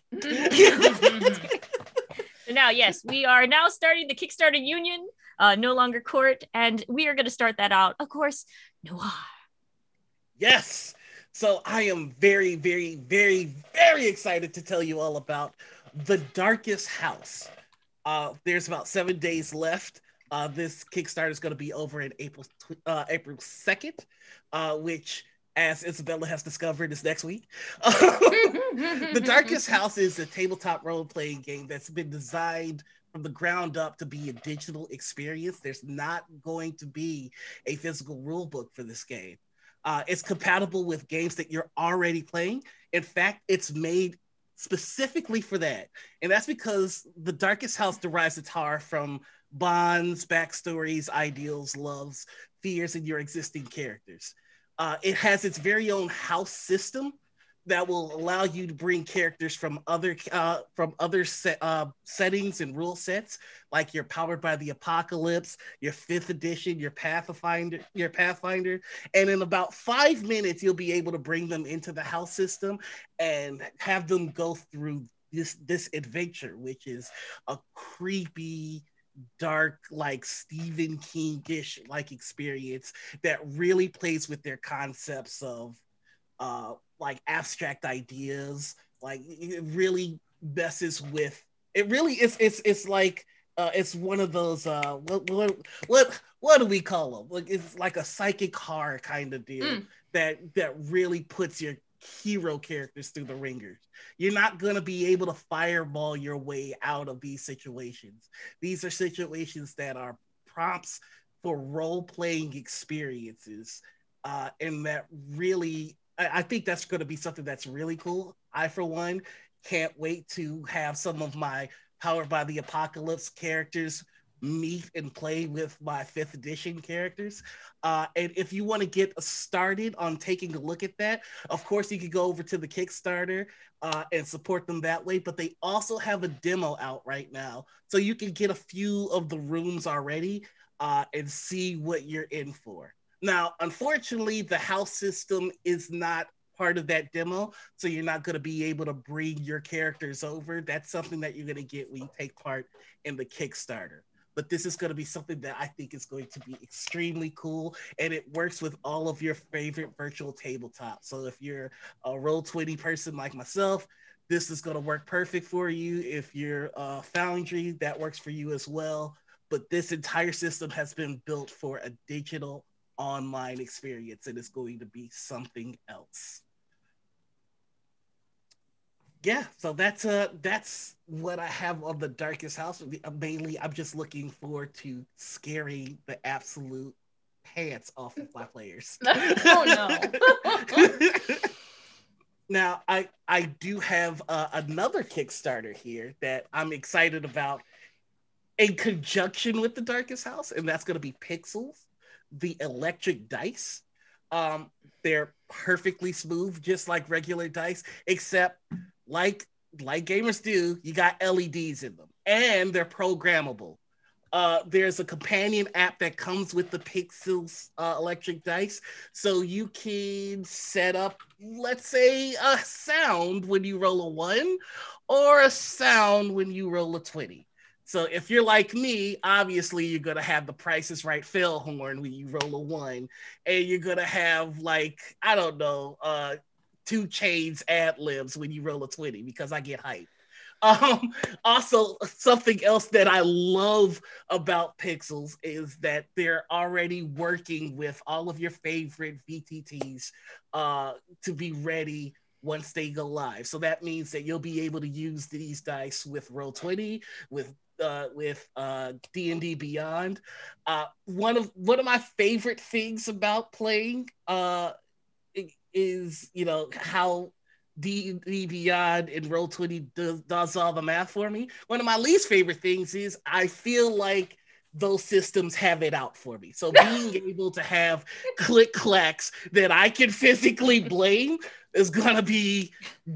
S1: So now, yes, we are now starting the Kickstarter Union, uh, no longer court, and we are going to start that out, of course, noir.
S2: Yes. So I am very, very, very, very excited to tell you all about the Darkest House. Uh, there's about seven days left. Uh, this Kickstarter is going to be over in April uh, April second, uh, which as Isabella has discovered this next week. the Darkest House is a tabletop role playing game that's been designed from the ground up to be a digital experience. There's not going to be a physical rule book for this game. Uh, it's compatible with games that you're already playing. In fact, it's made specifically for that. And that's because the Darkest House derives its horror from bonds, backstories, ideals, loves, fears, and your existing characters. Uh, it has its very own house system that will allow you to bring characters from other uh, from other uh, settings and rule sets, like you're powered by the apocalypse, your fifth edition, your Pathfinder, your Pathfinder, and in about five minutes you'll be able to bring them into the house system and have them go through this this adventure, which is a creepy dark like Stephen Kingish like experience that really plays with their concepts of uh like abstract ideas like it really messes with it really is it's it's like uh it's one of those uh what what what what do we call them like it's like a psychic horror kind of deal mm. that that really puts your hero characters through the ringers. You're not going to be able to fireball your way out of these situations. These are situations that are prompts for role playing experiences. Uh, and that really, I, I think that's going to be something that's really cool. I, for one, can't wait to have some of my Powered by the Apocalypse characters meet and play with my fifth edition characters. Uh, and if you want to get started on taking a look at that, of course, you can go over to the Kickstarter uh, and support them that way. But they also have a demo out right now. So you can get a few of the rooms already uh, and see what you're in for. Now, unfortunately, the house system is not part of that demo. So you're not going to be able to bring your characters over. That's something that you're going to get when you take part in the Kickstarter but this is going to be something that I think is going to be extremely cool. And it works with all of your favorite virtual tabletops. So if you're a Roll20 person like myself, this is going to work perfect for you. If you're a Foundry, that works for you as well. But this entire system has been built for a digital online experience and it's going to be something else yeah, so that's uh that's what I have on the darkest house. Uh, mainly, I'm just looking forward to scaring the absolute pants off of my players. oh no. now, I I do have uh, another Kickstarter here that I'm excited about in conjunction with the darkest house, and that's going to be Pixels, the electric dice. Um, they're perfectly smooth, just like regular dice, except like like gamers do, you got LEDs in them and they're programmable. uh, there's a companion app that comes with the Pixels uh, electric dice. So you can set up, let's say, a sound when you roll a one or a sound when you roll a 20. So if you're like me, obviously you're gonna have the prices right fill horn when you roll a one, and you're gonna have like I don't know, uh, 2 Chainz ad libs when you roll a 20 because I get hype. Um, also, something else that I love about Pixels is that they're already working with all of your favorite VTTs uh, to be ready once they go live. So that means that you'll be able to use these dice with Roll20, with uh, with uh, D&D Beyond. Uh, one of one of my favorite things about playing uh, is you know how D&D Beyond and Roll20 does, does all the math for me. One of my least favorite things is I feel like those systems have it out for me. So being able to have click clacks that I can physically blame is gonna be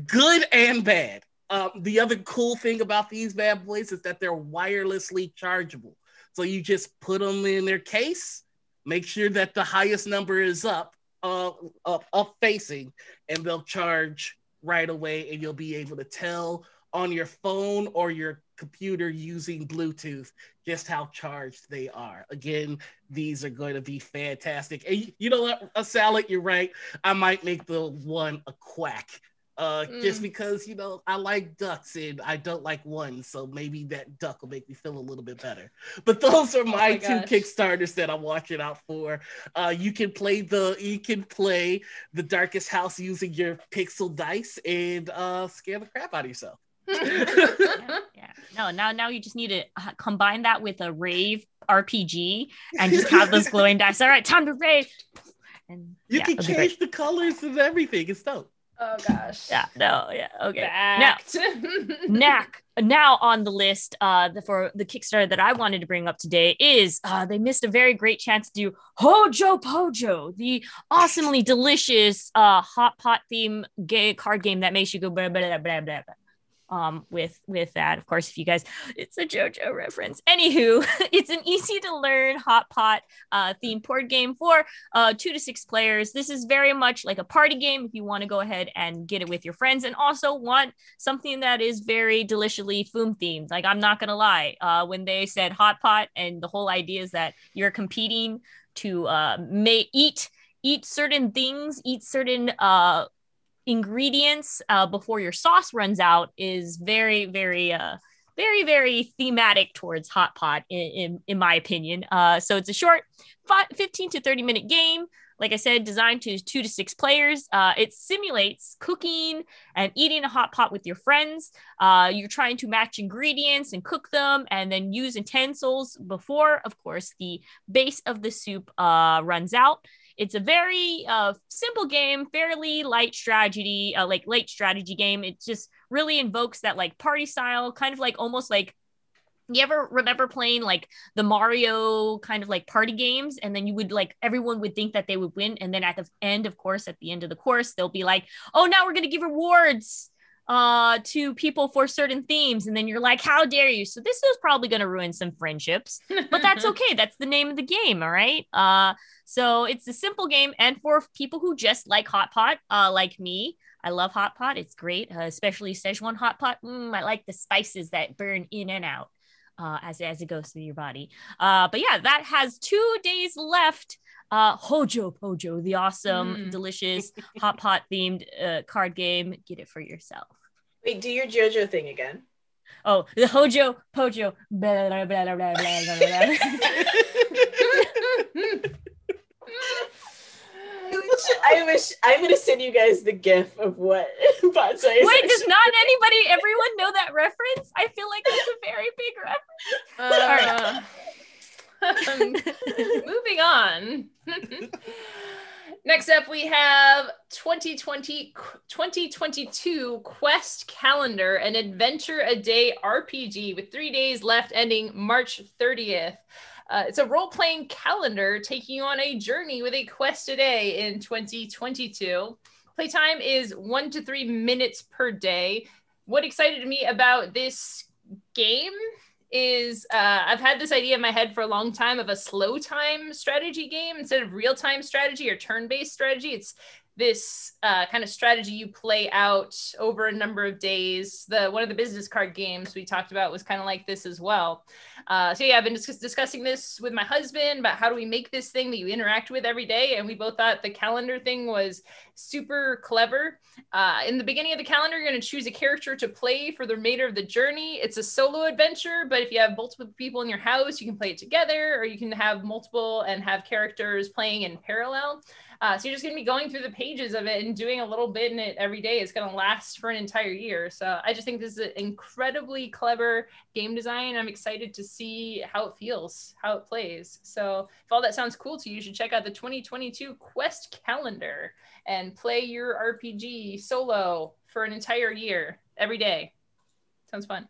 S2: good and bad. Um, the other cool thing about these bad boys is that they're wirelessly chargeable. So you just put them in their case, make sure that the highest number is up, uh, up, up facing, and they'll charge right away and you'll be able to tell on your phone or your computer using Bluetooth just how charged they are. Again, these are going to be fantastic. And you know what, a salad, you're right. I might make the one a quack uh mm. just because you know i like ducks and i don't like one so maybe that duck will make me feel a little bit better. But those are oh my, oh my two gosh. kickstarters that i'm watching out for. Uh you can play the you can play the darkest house using your pixel dice and uh scare the crap out of yourself.
S1: Yeah, yeah, no now now you just need to uh, combine that with a rave rpg and just have those glowing dice. All right time to rave.
S2: And you yeah, can change the colors and everything. It's dope
S3: Oh gosh.
S1: Yeah. No. Yeah. Okay. Backed. Now, knack. Now on the list, uh, the, for the Kickstarter that I wanted to bring up today is uh, they missed a very great chance to do Hojo Pojo, the awesomely delicious uh hot pot theme gay card game that makes you go blah blah blah blah blah um with with that. Of course if you guys it's a jojo reference. Anywho it's an easy to learn hot pot uh theme board game for uh two to six players. This is very much like a party game if you want to go ahead and get it with your friends and also want something that is very deliciously foom themed. Like i'm not gonna lie uh when they said hot pot and the whole idea is that you're competing to uh may eat eat certain things eat certain uh ingredients uh, before your sauce runs out is very, very, uh, very, very thematic towards hot pot, in, in, in my opinion. Uh, so it's a short five, 15 to 30 minute game. Like I said, designed to two to six players. Uh, it simulates cooking and eating a hot pot with your friends. Uh, you're trying to match ingredients and cook them and then use utensils before, of course, the base of the soup uh, runs out. It's a very uh, simple game, fairly light strategy, uh, like late strategy game. It just really invokes that like party style, kind of like almost like you ever remember playing like the Mario kind of like party games? And then you would like everyone would think that they would win. And then at the end of course at the end of the course they'll be like oh now we're going to give rewards uh to people for certain themes and then you're like how dare you? So this is probably going to ruin some friendships but that's okay. That's the name of the game all right? Uh so it's a simple game and for people who just like hot pot uh like me i love hot pot. It's great uh, especially szechuan hot pot. Mm, i like the spices that burn in and out uh, as, as it goes through your body uh but yeah that has two days left uh, Hojo Pojo, the awesome, mm. delicious hot pot themed uh, card game. Get it for yourself.
S4: Wait, do your JoJo thing again.
S1: Oh, the Hojo Pojo. Blah, blah, blah, blah, blah, blah,
S4: I wish I'm gonna send you guys the gif of what
S1: bot size. Wait, does not anybody, everyone know that reference? I feel like that's a very big reference. Uh,
S3: um, moving on. Next up, we have 2020 2022 Quest Calendar, an adventure a day RPG with three days left ending March 30th. Uh, it's a role playing calendar taking you on a journey with a quest a day in 2022. Playtime is one to three minutes per day. What excited me about this game is uh, I've had this idea in my head for a long time of a slow time strategy game instead of real time strategy or turn based strategy. It's this uh, kind of strategy you play out over a number of days. The one of the business card games we talked about was kind of like this as well. Uh, so yeah, I've been dis- discussing this with my husband about how do we make this thing that you interact with every day, and we both thought the calendar thing was super clever. Uh, in the beginning of the calendar, you're going to choose a character to play for the remainder of the journey. It's a solo adventure, but if you have multiple people in your house, you can play it together, or you can have multiple and have characters playing in parallel. Uh, so you're just going to be going through the pages of it and doing a little bit in it every day. It's going to last for an entire year. So I just think this is an incredibly clever game design. I'm excited to see how it feels, how it plays. So if all that sounds cool to you, you should check out the 2022 Quest calendar and play your RPG solo for an entire year every day. Sounds fun.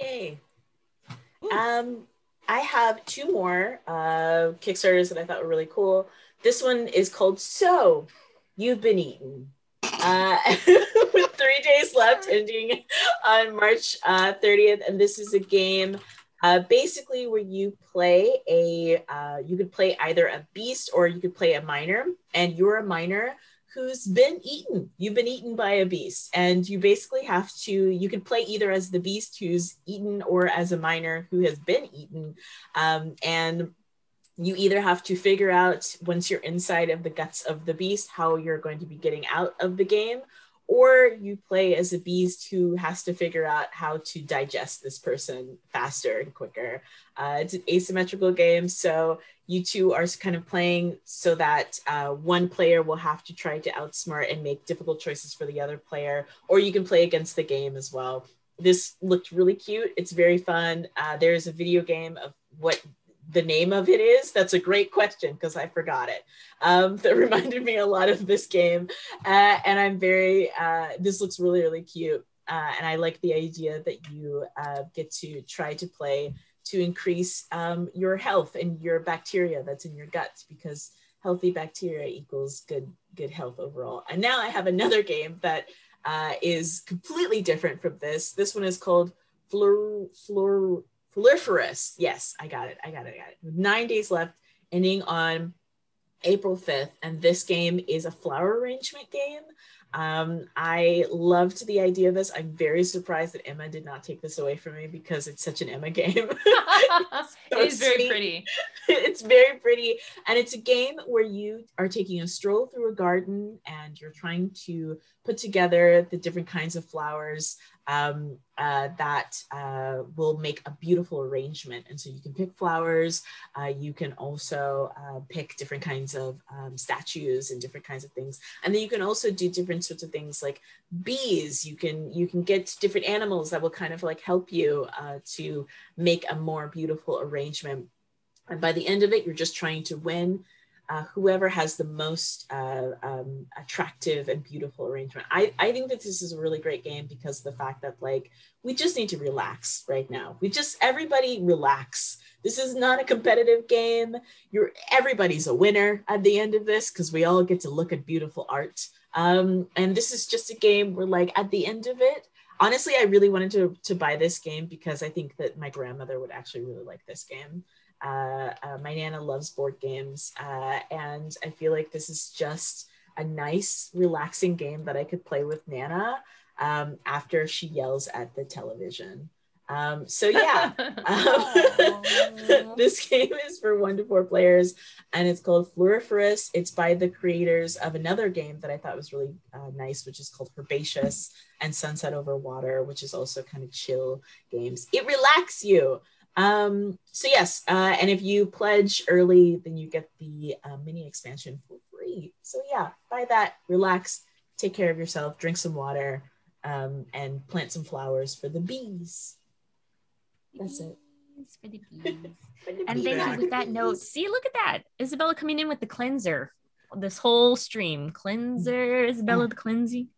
S4: Yay. Um, I have two more uh, Kickstarters that I thought were really cool. This one is called So You've Been Eaten. Uh, with three days left, ending on March uh, 30th. And this is a game uh, basically where you play a, uh, you could play either a beast or you could play a miner, and you're a miner who's been eaten. You've been eaten by a beast, and you basically have to. You could play either as the beast who's eaten or as a miner who has been eaten, um, and you either have to figure out once you're inside of the guts of the beast how you're going to be getting out of the game or you play as a beast who has to figure out how to digest this person faster and quicker. Uh, it's an asymmetrical game so you two are kind of playing so that uh, one player will have to try to outsmart and make difficult choices for the other player or you can play against the game as well. This looked really cute. It's very fun. Uh, there's a video game of what the name of it is? That's a great question because I forgot it. Um, that reminded me a lot of this game. Uh, and I'm very, uh, this looks really, really cute. Uh, and I like the idea that you uh, get to try to play to increase um, your health and your bacteria that's in your guts because healthy bacteria equals good good health overall. And now I have another game that uh, is completely different from this. This one is called Fleur, Fleur, Floriferous. Yes, I got it. I got it. I got it. Nine days left, ending on April 5th. And this game is a flower arrangement game. Um, I loved the idea of this. I'm very surprised that Emma did not take this away from me because it's such an Emma game.
S3: it's so it is very pretty.
S4: it's very pretty. And it's a game where you are taking a stroll through a garden and you're trying to put together the different kinds of flowers um, uh, that uh, will make a beautiful arrangement. And so you can pick flowers. Uh, you can also uh, pick different kinds of um, statues and different kinds of things. And then you can also do different sorts of things like bees. You can you can get different animals that will kind of like help you uh, to make a more beautiful arrangement. And by the end of it, you're just trying to win uh, whoever has the most uh, um, attractive and beautiful arrangement. I, I think that this is a really great game because the fact that like we just need to relax right now. We just everybody relax. This is not a competitive game. You're everybody's a winner at the end of this because we all get to look at beautiful art. Um, and this is just a game where like at the end of it, honestly, I really wanted to to buy this game because I think that my grandmother would actually really like this game. Uh, uh, my nana loves board games, uh, and I feel like this is just a nice, relaxing game that I could play with Nana um, after she yells at the television. Um, so yeah, um, this game is for one to four players, and it's called Floriferous. It's by the creators of another game that I thought was really uh, nice, which is called Herbaceous and Sunset Over Water, which is also kind of chill games. It relax you. Um, so yes, uh, and if you pledge early, then you get the uh, mini expansion for free. So yeah, buy that, relax, take care of yourself, drink some water, um, and plant some flowers for the bees. That's it.
S1: For the bees. for the and then with that note, see, look at that. Isabella coming in with the cleanser. This whole stream. Cleanser, Isabella the cleansing.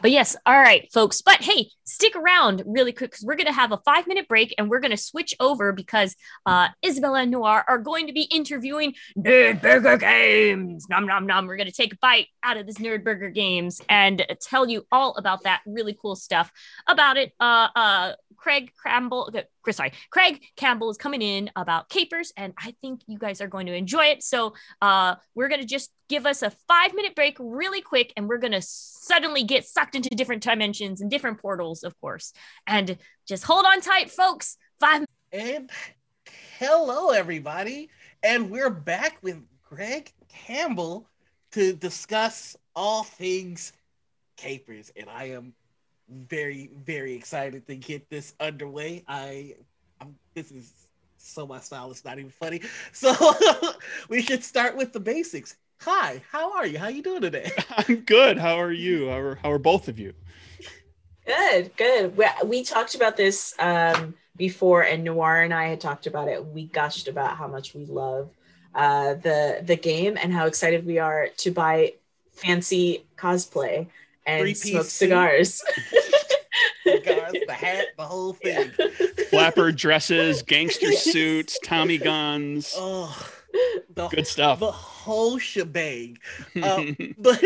S1: But yes, all right, folks. But hey, stick around really quick because we're going to have a five minute break and we're going to switch over because uh, Isabella and Noir are going to be interviewing Nerdburger Games. Nom, nom, nom. We're going to take a bite out of this Nerdburger Games and tell you all about that really cool stuff about it. Uh, uh, Craig Campbell, sorry, Craig Campbell is coming in about capers, and I think you guys are going to enjoy it. So uh, we're gonna just give us a five minute break, really quick, and we're gonna suddenly get sucked into different dimensions and different portals, of course. And just hold on tight, folks. Five.
S2: And hello, everybody, and we're back with Greg Campbell to discuss all things capers, and I am very, very excited to get this underway. I, I'm, this is so my style. It's not even funny. So we should start with the basics. Hi, how are you? How you doing today?
S5: I'm good. How are you? How are, how are both of you?
S4: Good, good. We, we talked about this um, before, and Noir and I had talked about it. We gushed about how much we love uh, the the game and how excited we are to buy fancy cosplay and smoke cigars.
S2: cigars, the hat, the whole thing.
S5: Flapper dresses, gangster suits, Tommy guns.
S2: Oh,
S5: the, good stuff.
S2: The whole shebang. Uh, but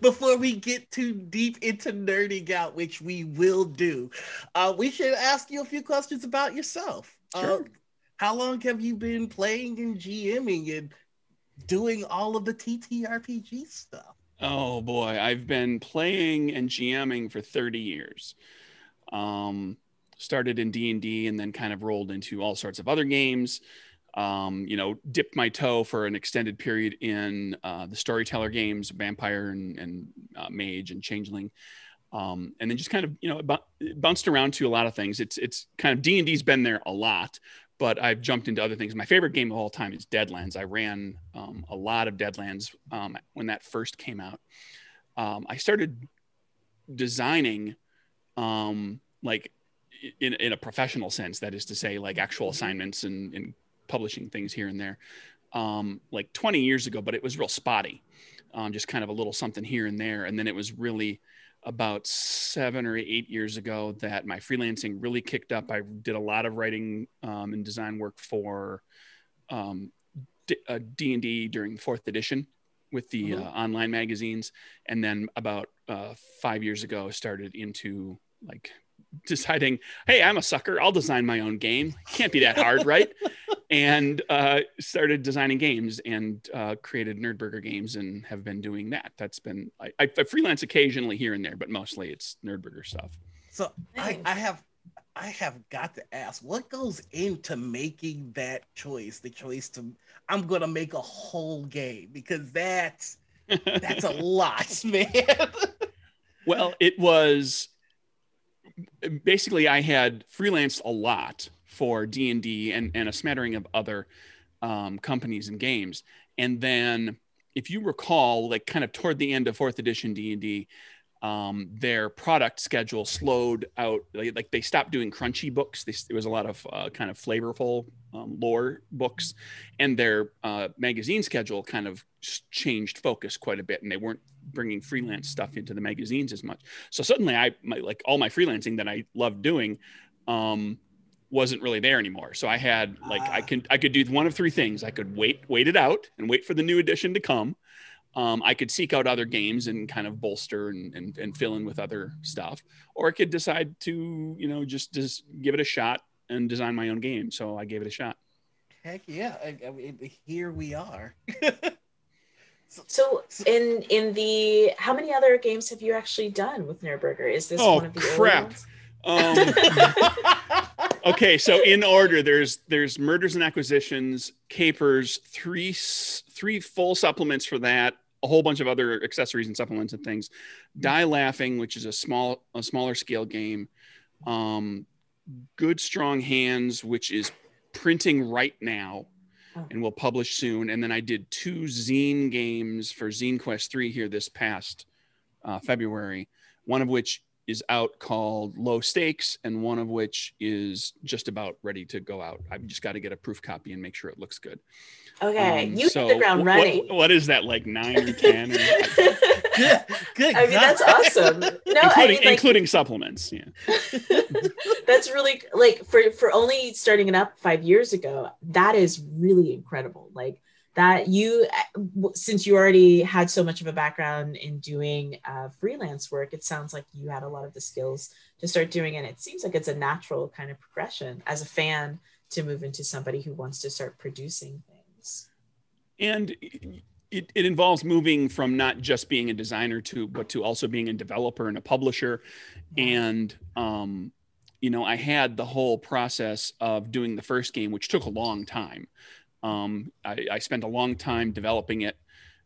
S2: before we get too deep into nerding out, which we will do, uh, we should ask you a few questions about yourself. Uh, sure. Uh, how long have you been playing and GMing and doing all of the TTRPG stuff?
S5: Oh boy, I've been playing and GMing for 30 years. Um, started in D&D and then kind of rolled into all sorts of other games. Um, you know, dipped my toe for an extended period in uh, the storyteller games, Vampire and, and uh, Mage and Changeling. Um, and then just kind of, you know, bounced around to a lot of things. It's, it's kind of D&D's been there a lot, but I've jumped into other things. My favorite game of all time is Deadlands. I ran um, a lot of Deadlands um, when that first came out. Um, I started designing um, like in, in a professional sense, that is to say, like actual assignments and, and publishing things here and there, um, like 20 years ago, but it was real spotty, um, just kind of a little something here and there. And then it was really about seven or eight years ago that my freelancing really kicked up. I did a lot of writing um, and design work for um, D- uh, D&D during fourth edition with the mm-hmm. uh, online magazines. And then about uh, five years ago, started into like deciding, hey, I'm a sucker. I'll design my own game. Can't be that hard, right? and uh, started designing games and uh, created Nerdburger games and have been doing that. That's been I, I, freelance occasionally here and there, but mostly it's Nerdburger stuff.
S2: So I, I have I have got to ask, what goes into making that choice? The choice to I'm gonna make a whole game because that's that's a lot, man.
S5: well, it was basically I had freelanced a lot for D&D and, and a smattering of other um, companies and games. And then if you recall, like kind of toward the end of fourth edition D&D, um, their product schedule slowed out. Like, like, they stopped doing crunchy books. They, there was a lot of uh, kind of flavorful um, lore books, and their uh, magazine schedule kind of changed focus quite a bit. And they weren't bringing freelance stuff into the magazines as much. So suddenly, I my, like all my freelancing that I loved doing um, wasn't really there anymore. So I had like I ah. can I could do one of three things. I could wait wait it out and wait for the new edition to come. Um, I could seek out other games and kind of bolster and, and, and fill in with other stuff, or I could decide to you know just just give it a shot and design my own game. So I gave it a shot.
S2: Heck yeah! I, I mean, here we are.
S4: So in in the how many other games have you actually done with Nerdburger? Is this
S5: oh,
S4: one of the
S5: crap. Um, okay, so in order, there's there's murders and acquisitions, capers, three three full supplements for that, a whole bunch of other accessories and supplements and things. Die Laughing, which is a small a smaller scale game. Um, Good Strong Hands, which is printing right now oh. and will publish soon. And then I did two zine games for Zine Quest 3 here this past uh, February, one of which is out called Low Stakes, and one of which is just about ready to go out. I've just got to get a proof copy and make sure it looks good.
S4: Okay, um, you so hit the ground running.
S5: What, what is that like nine or ten? Or,
S2: good, good.
S4: I mean, that's awesome. No,
S5: including,
S4: I mean, like,
S5: including supplements. Yeah,
S4: that's really like for for only starting it up five years ago. That is really incredible. Like that you since you already had so much of a background in doing uh, freelance work it sounds like you had a lot of the skills to start doing it. It seems like it's a natural kind of progression as a fan to move into somebody who wants to start producing things.
S5: And it, it involves moving from not just being a designer to but to also being a developer and a publisher. And um, you know i had the whole process of doing the first game which took a long time um, I, I, spent a long time developing it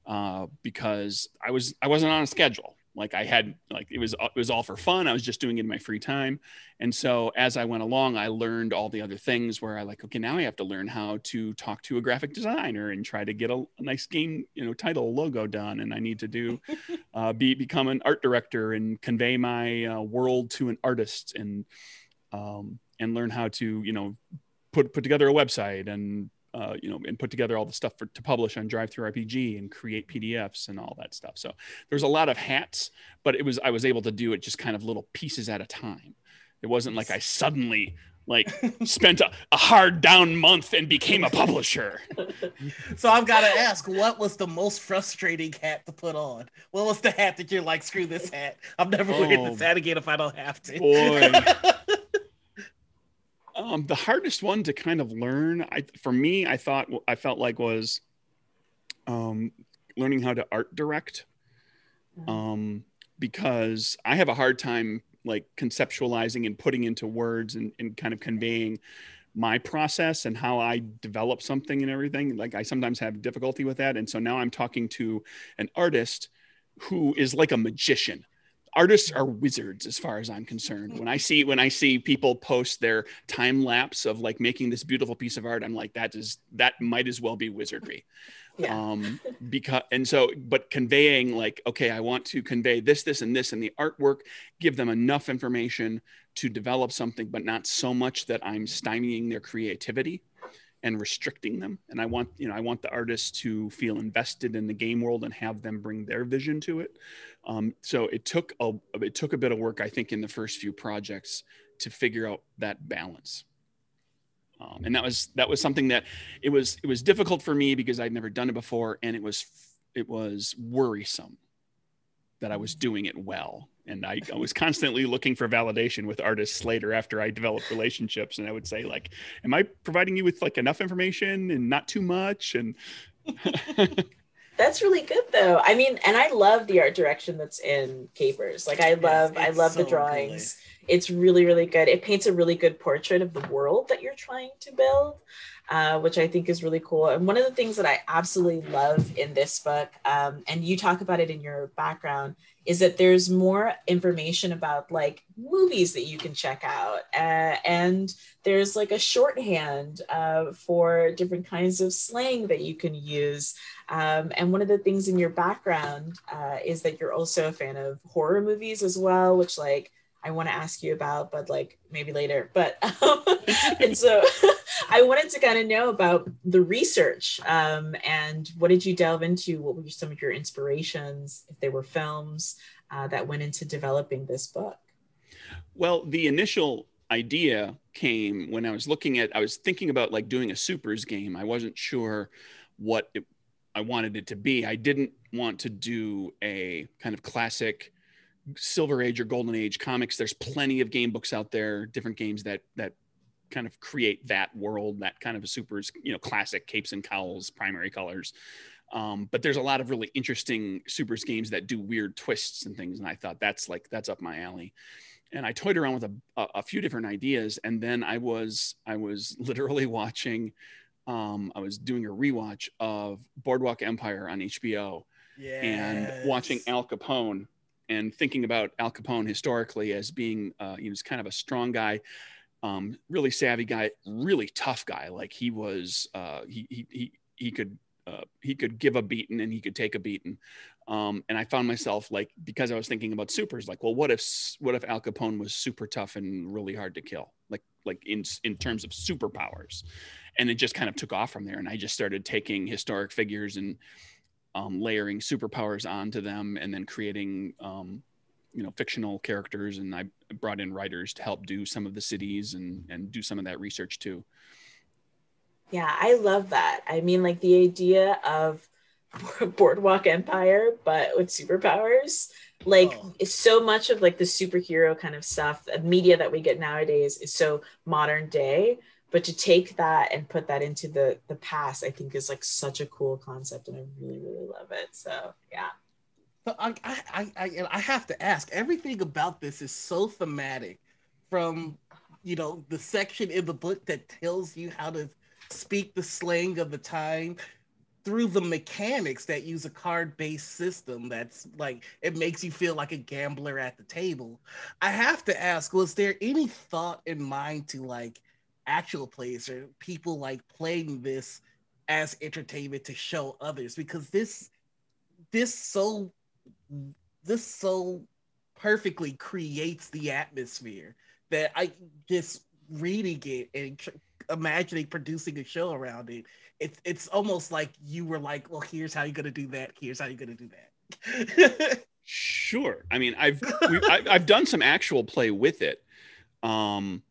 S5: uh, because I was I wasn't on a schedule. Like I had like it was it was all for fun. I was just doing it in my free time, and so as I went along, I learned all the other things where I like okay now I have to learn how to talk to a graphic designer and try to get a, a nice game you know title logo done, and I need to do uh, be become an art director and convey my uh, world to an artist and um, and learn how to you know put put together a website and uh, you know, and put together all the stuff for, to publish on DriveThruRPG and create PDFs and all that stuff. So there's a lot of hats, but it was I was able to do it just kind of little pieces at a time. It wasn't like I suddenly like spent a, a, hard down month and became a publisher.
S2: so I've got to ask, what was the most frustrating hat to put on? What was the hat that you're like, screw this hat? I'm never oh, wearing this hat again if I don't have to.
S5: Boy. Um, the hardest one to kind of learn, I, for me, I thought I felt like was um, learning how to art direct, mm-hmm. um, because I have a hard time like conceptualizing and putting into words and, and kind of conveying my process and how I develop something and everything. Like I sometimes have difficulty with that, and so now I'm talking to an artist who is like a magician artists are wizards as far as i'm concerned. When i see when i see people post their time lapse of like making this beautiful piece of art i'm like that is that might as well be wizardry. Yeah. um because and so but conveying like okay i want to convey this this and this and the artwork give them enough information to develop something but not so much that i'm stymieing their creativity and restricting them. And i want you know i want the artists to feel invested in the game world and have them bring their vision to it. Um, so it took a it took a bit of work i think in the first few projects to figure out that balance. Um, and that was that was something that it was it was difficult for me because i'd never done it before and it was it was worrisome that i was doing it well and I, I, was constantly looking for validation with artists later after I developed relationships. And I would say, like, am I providing you with like enough information and not too much? And
S4: that's really good though. I mean, and I love the art direction that's in Capers. Like I love, I love so the drawings. Good. It's really, really good. It paints a really good portrait of the world that you're trying to build. Uh, which I think is really cool. And one of the things that I absolutely love in this book, um, and you talk about it in your background, is that there's more information about like movies that you can check out uh, and there's like a shorthand uh, for different kinds of slang that you can use um, and one of the things in your background uh, is that you're also a fan of horror movies as well which like I want to ask you about, but like maybe later. But um, and so I wanted to kind of know about the research um, and what did you delve into? What were some of your inspirations, if they were films uh, that went into developing this book?
S5: Well, the initial idea came when I was looking at, I was thinking about like doing a supers game. I wasn't sure what it, I wanted it to be. I didn't want to do a kind of classic silver age or golden age comics there's plenty of game books out there different games that that kind of create that world that kind of a supers you know classic capes and cowls primary colors um, but there's a lot of really interesting supers games that do weird twists and things and i thought that's like that's up my alley and i toyed around with a, a, a few different ideas and then i was i was literally watching um, i was doing a rewatch of boardwalk empire on hbo yes. and watching al capone and thinking about Al Capone historically as being, uh, he was kind of a strong guy, um, really savvy guy, really tough guy. Like he was, uh, he, he, he, he could, uh, he could give a beating and he could take a beating. Um, and I found myself like, because I was thinking about supers, like, well, what if, what if Al Capone was super tough and really hard to kill? Like, like in, in terms of superpowers. And it just kind of took off from there. And I just started taking historic figures and, um, layering superpowers onto them and then creating um, you know fictional characters and i brought in writers to help do some of the cities and and do some of that research too
S4: Yeah, I love that. I mean, like the idea of Boardwalk Empire, but with superpowers. Like, oh. so much of like the superhero kind of stuff, the media that we get nowadays is so modern day. But to take that and put that into the the past, I think is like such a cool concept, and I really, really love it. So yeah.
S2: But I, I, I, I have to ask. Everything about this is so thematic, from you know the section in the book that tells you how to speak the slang of the time through the mechanics that use a card based system that's like it makes you feel like a gambler at the table. I have to ask, was there any thought in mind to like actual players or people like playing this as entertainment to show others? Because this this so this so perfectly creates the atmosphere that I just reading it and tr- imagining producing a show around it it's it's almost like you were like, well, here's how you're gonna do that. Here's how you're gonna do
S5: that. sure. I mean, I've I've, I've done some actual play with it, um,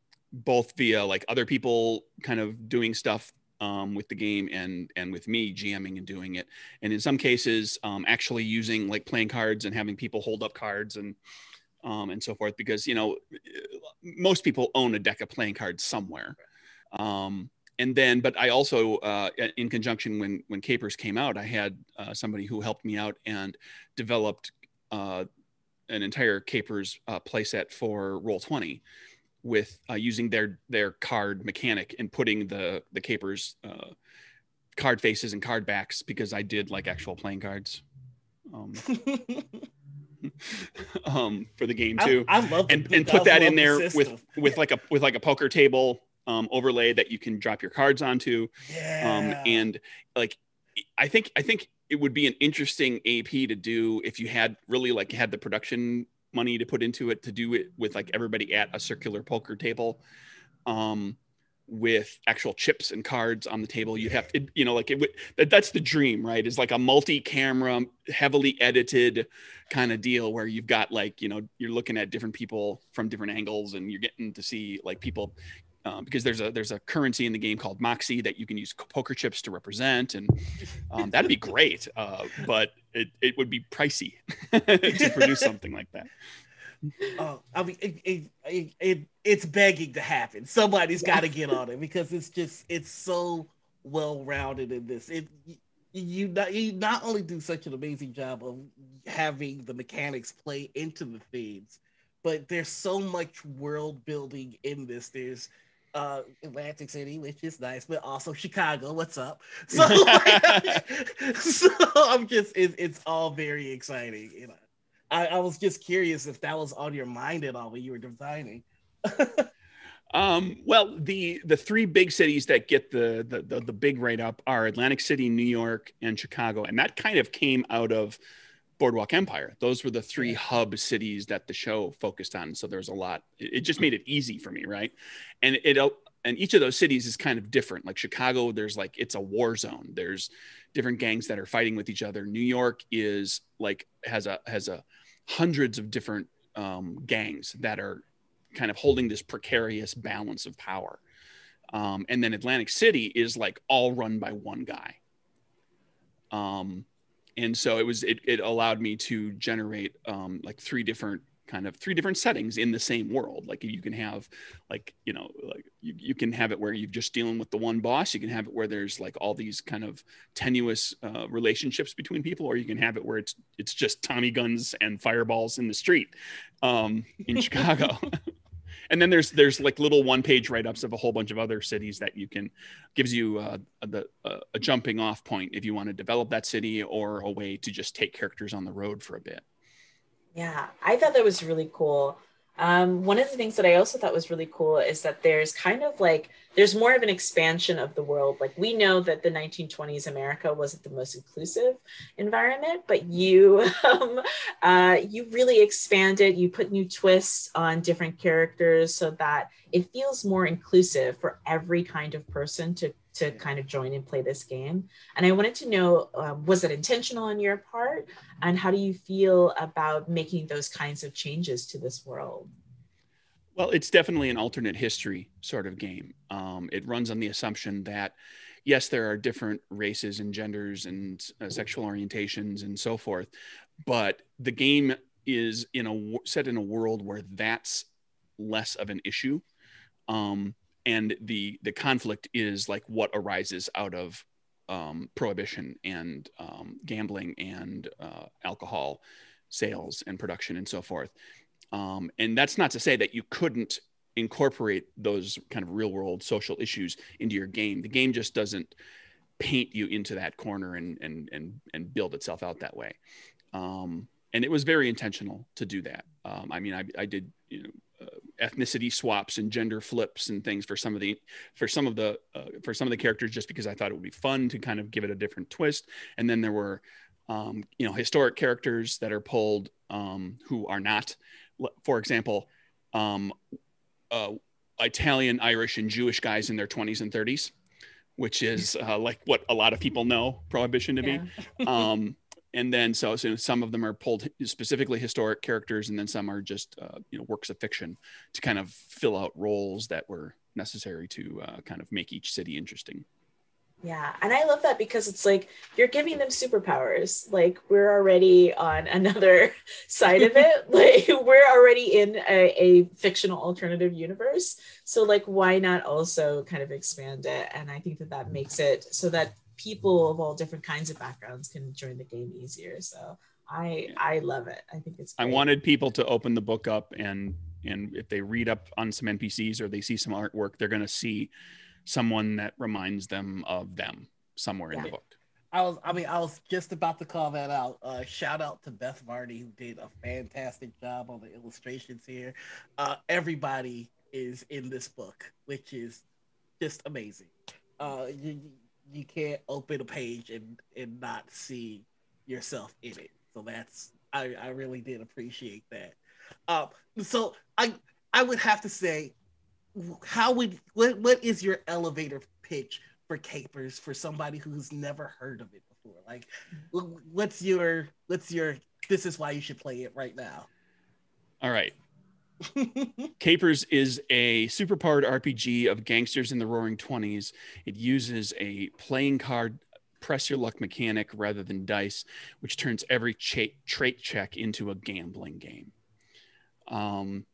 S5: both via like other people kind of doing stuff um, with the game and and with me GMing and doing it, and in some cases, um, actually using like playing cards and having people hold up cards and um, and so forth because you know most people own a deck of playing cards somewhere. Um, and then but i also uh, in conjunction when when capers came out i had uh, somebody who helped me out and developed uh, an entire capers uh, playset for Roll20 with uh, using their their card mechanic and putting the the capers uh, card faces and card backs because i did like actual playing cards um, um, for the game too
S2: i, I love
S5: and, and put that in there the with with like a with like a poker table um, overlay that you can drop your cards onto. Um, yeah. Um, and like, I think I think it would be an interesting AP to do if you had really like had the production money to put into it to do it with like everybody at a circular poker table. Um, with actual chips and cards on the table you have to you know like it would that's the dream right is like a multi-camera heavily edited kind of deal where you've got like you know you're looking at different people from different angles and you're getting to see like people um, because there's a there's a currency in the game called Moxie that you can use poker chips to represent, and um, that'd be great. Uh, but it, it would be pricey to produce something like that.
S2: Oh, I mean, it, it, it, it's begging to happen. Somebody's got to get on it because it's just it's so well rounded in this. It you not you not only do such an amazing job of having the mechanics play into the themes, but there's so much world building in this. There's uh, Atlantic City, which is nice, but also Chicago. What's up? So, so I'm just it, it's all very exciting. You know, I, I was just curious if that was on your mind at all when you were designing.
S5: um, well, the the three big cities that get the, the the the big write up are Atlantic City, New York, and Chicago, and that kind of came out of Boardwalk Empire. Those were the three hub cities that the show focused on. So there's a lot. It, just made it easy for me, right? And it and each of those cities is kind of different. Like Chicago, there's like it's a war zone. There's different gangs that are fighting with each other. New York is like has a has a hundreds of different um, gangs that are kind of holding this precarious balance of power. Um, and then Atlantic City is like all run by one guy. Um, and so it was it, it allowed me to generate um, like three different kind of three different settings in the same world. Like you can have like you know like you, you can have it where you're just dealing with the one boss. You can have it where there's like all these kind of tenuous uh, relationships between people or you can have it where it's it's just tommy guns and fireballs in the street um, in chicago and then there's there's like little one page write ups of a whole bunch of other cities that you can gives you uh, the a jumping off point if you want to develop that city or a way to just take characters on the road for a bit.
S4: Yeah, I thought that was really cool. Um, one of the things that I also thought was really cool is that there's kind of like there's more of an expansion of the world. Like we know that the 1920s America wasn't the most inclusive environment, but you um, uh, you really expanded. It, you put new twists on different characters so that it feels more inclusive for every kind of person to to kind of join and play this game. And I wanted to know um, was it intentional on your part? And how do you feel about making those kinds of changes to this world?
S5: Well, it's definitely an alternate history sort of game. Um, it runs on the assumption that yes, there are different races and genders and uh, sexual orientations and so forth, but the game is in a set in a world where that's less of an issue. Um, and the the conflict is like what arises out of um, prohibition and um, gambling and uh, alcohol sales and production and so forth. Um, and that's not to say that you couldn't incorporate those kind of real world social issues into your game. The game just doesn't paint you into that corner and and and and build itself out that way. Um, and it was very intentional to do that. Um, I mean, I, I did you know ethnicity swaps and gender flips and things for some of the for some of the uh, for some of the characters just because I thought it would be fun to kind of give it a different twist. And then there were um, you know historic characters that are pulled um, who are not. For example, um, uh, Italian, Irish, and Jewish guys in their 20s and 30s, which is uh, like what a lot of people know prohibition to yeah. be. And then so, so, some of them are pulled specifically historic characters, and then some are just uh, you know works of fiction to kind of fill out roles that were necessary to uh, kind of make each city interesting.
S4: Yeah, and I love that because it's like you're giving them superpowers. Like we're already on another side of it. like we're already in a, a, fictional alternative universe. So like why not also kind of expand it? And I think that that makes it so that people of all different kinds of backgrounds can join the game easier. So I I love it. I think it's
S5: great. I wanted people to open the book up and and if they read up on some NPCs or they see some artwork, they're going to see someone that reminds them of them somewhere yeah. in the book.
S2: I was, I mean, I was just about to call that out. Uh, shout out to Beth Varney, who did a fantastic job on the illustrations here. Uh, everybody is in this book, which is just amazing. Uh, you, you can't open a page and, and not see yourself in it. So that's, I, I really did appreciate that. Uh, so I, I would have to say how would what what is your elevator pitch for capers for somebody who's never heard of it before? Like, what's your what's your this is why you should play it right now.
S5: All right. Capers is a superpowered RPG of gangsters in the roaring 20s. It uses a playing card press your luck mechanic rather than dice, which turns every cha- trait check into a gambling game. Um,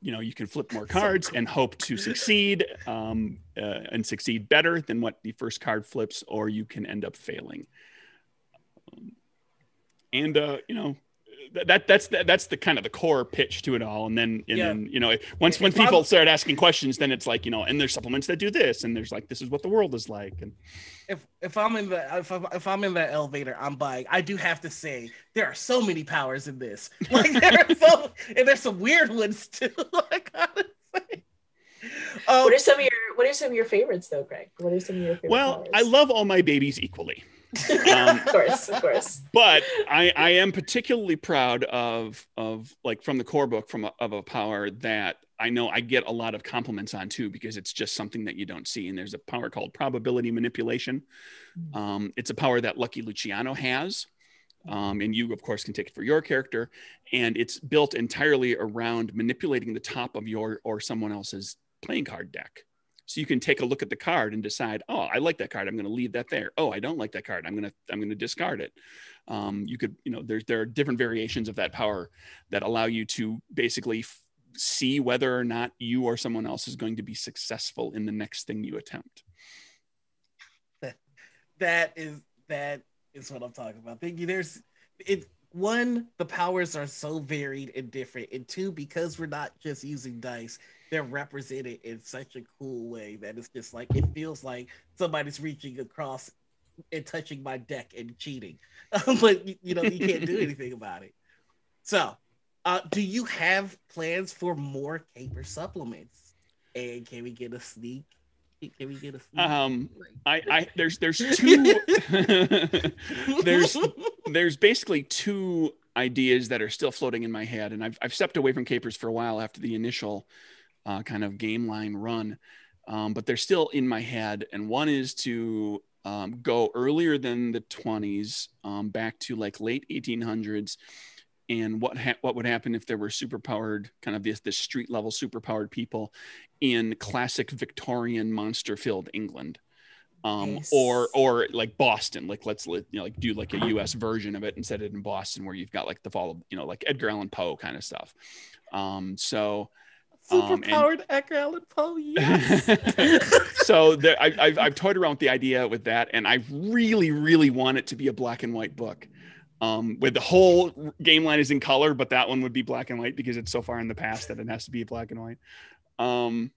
S5: you know you can flip more cards and hope to succeed um, uh, and succeed better than what the first card flips or you can end up failing um, and uh, you know that that's that's the kind of the core pitch to it all. And then and yeah. then you know once when people start asking questions then it's like you know and there's supplements that do this and there's like this is what the world is like and
S2: if if i'm in the if I'm, if I'm in the elevator i'm buying i do have to say there are so many powers in this. Like there are so and there's some weird ones too like
S4: honestly. Um, what are some of your what are some of your favorites though greg? What are some of your favorites
S5: well powers? i love all my babies equally
S4: um, of course, of course.
S5: But I, I am particularly proud of of like from the core book from a, of a power that I know I get a lot of compliments on too because it's just something that you don't see. And there's a power called probability manipulation. Mm. Um, it's a power that Lucky Luciano has. Um, and you, of course, can take it for your character. And it's built entirely around manipulating the top of your or someone else's playing card deck. So you can take a look at the card and decide, oh, I like that card. I'm going to leave that there. Oh, I don't like that card. I'm going to I'm going to discard it. Um, you could, you know, there's there are different variations of that power that allow you to basically f- see whether or not you or someone else is going to be successful in the next thing you attempt.
S2: That is that is what I'm talking about. Thank you. There's it. One, the powers are so varied and different, and two, because we're not just using dice, they're represented in such a cool way that it's just like it feels like somebody's reaching across and touching my deck and cheating, but you know you can't do anything about it. So, uh, do you have plans for more caper supplements? And can we get a sneak? Can we get a sneak?
S5: Um, I, I there's there's two there's there's basically two ideas that are still floating in my head, and I've I've stepped away from capers for a while after the initial uh, kind of game line run. Um, but they're still in my head. And one is to um, go earlier than the 20s, um, back to like late 1800s, and what ha- what would happen if there were superpowered kind of this this street level superpowered people in classic Victorian monster filled England. Um,
S4: Nice.
S5: or or like Boston, like let's you know like do like a U.S. version of it and set it in Boston where you've got like the fall of you know like Edgar Allan Poe kind of stuff. Um, so Um, and-
S2: powered Edgar Allan Poe. Yes.
S5: so there, I, I've, I've toyed around with the idea with that, and I really, really want it to be a black and white book. Um, with the whole game line is in color, but that one would be black and white because it's so far in the past that it has to be black and white. Um,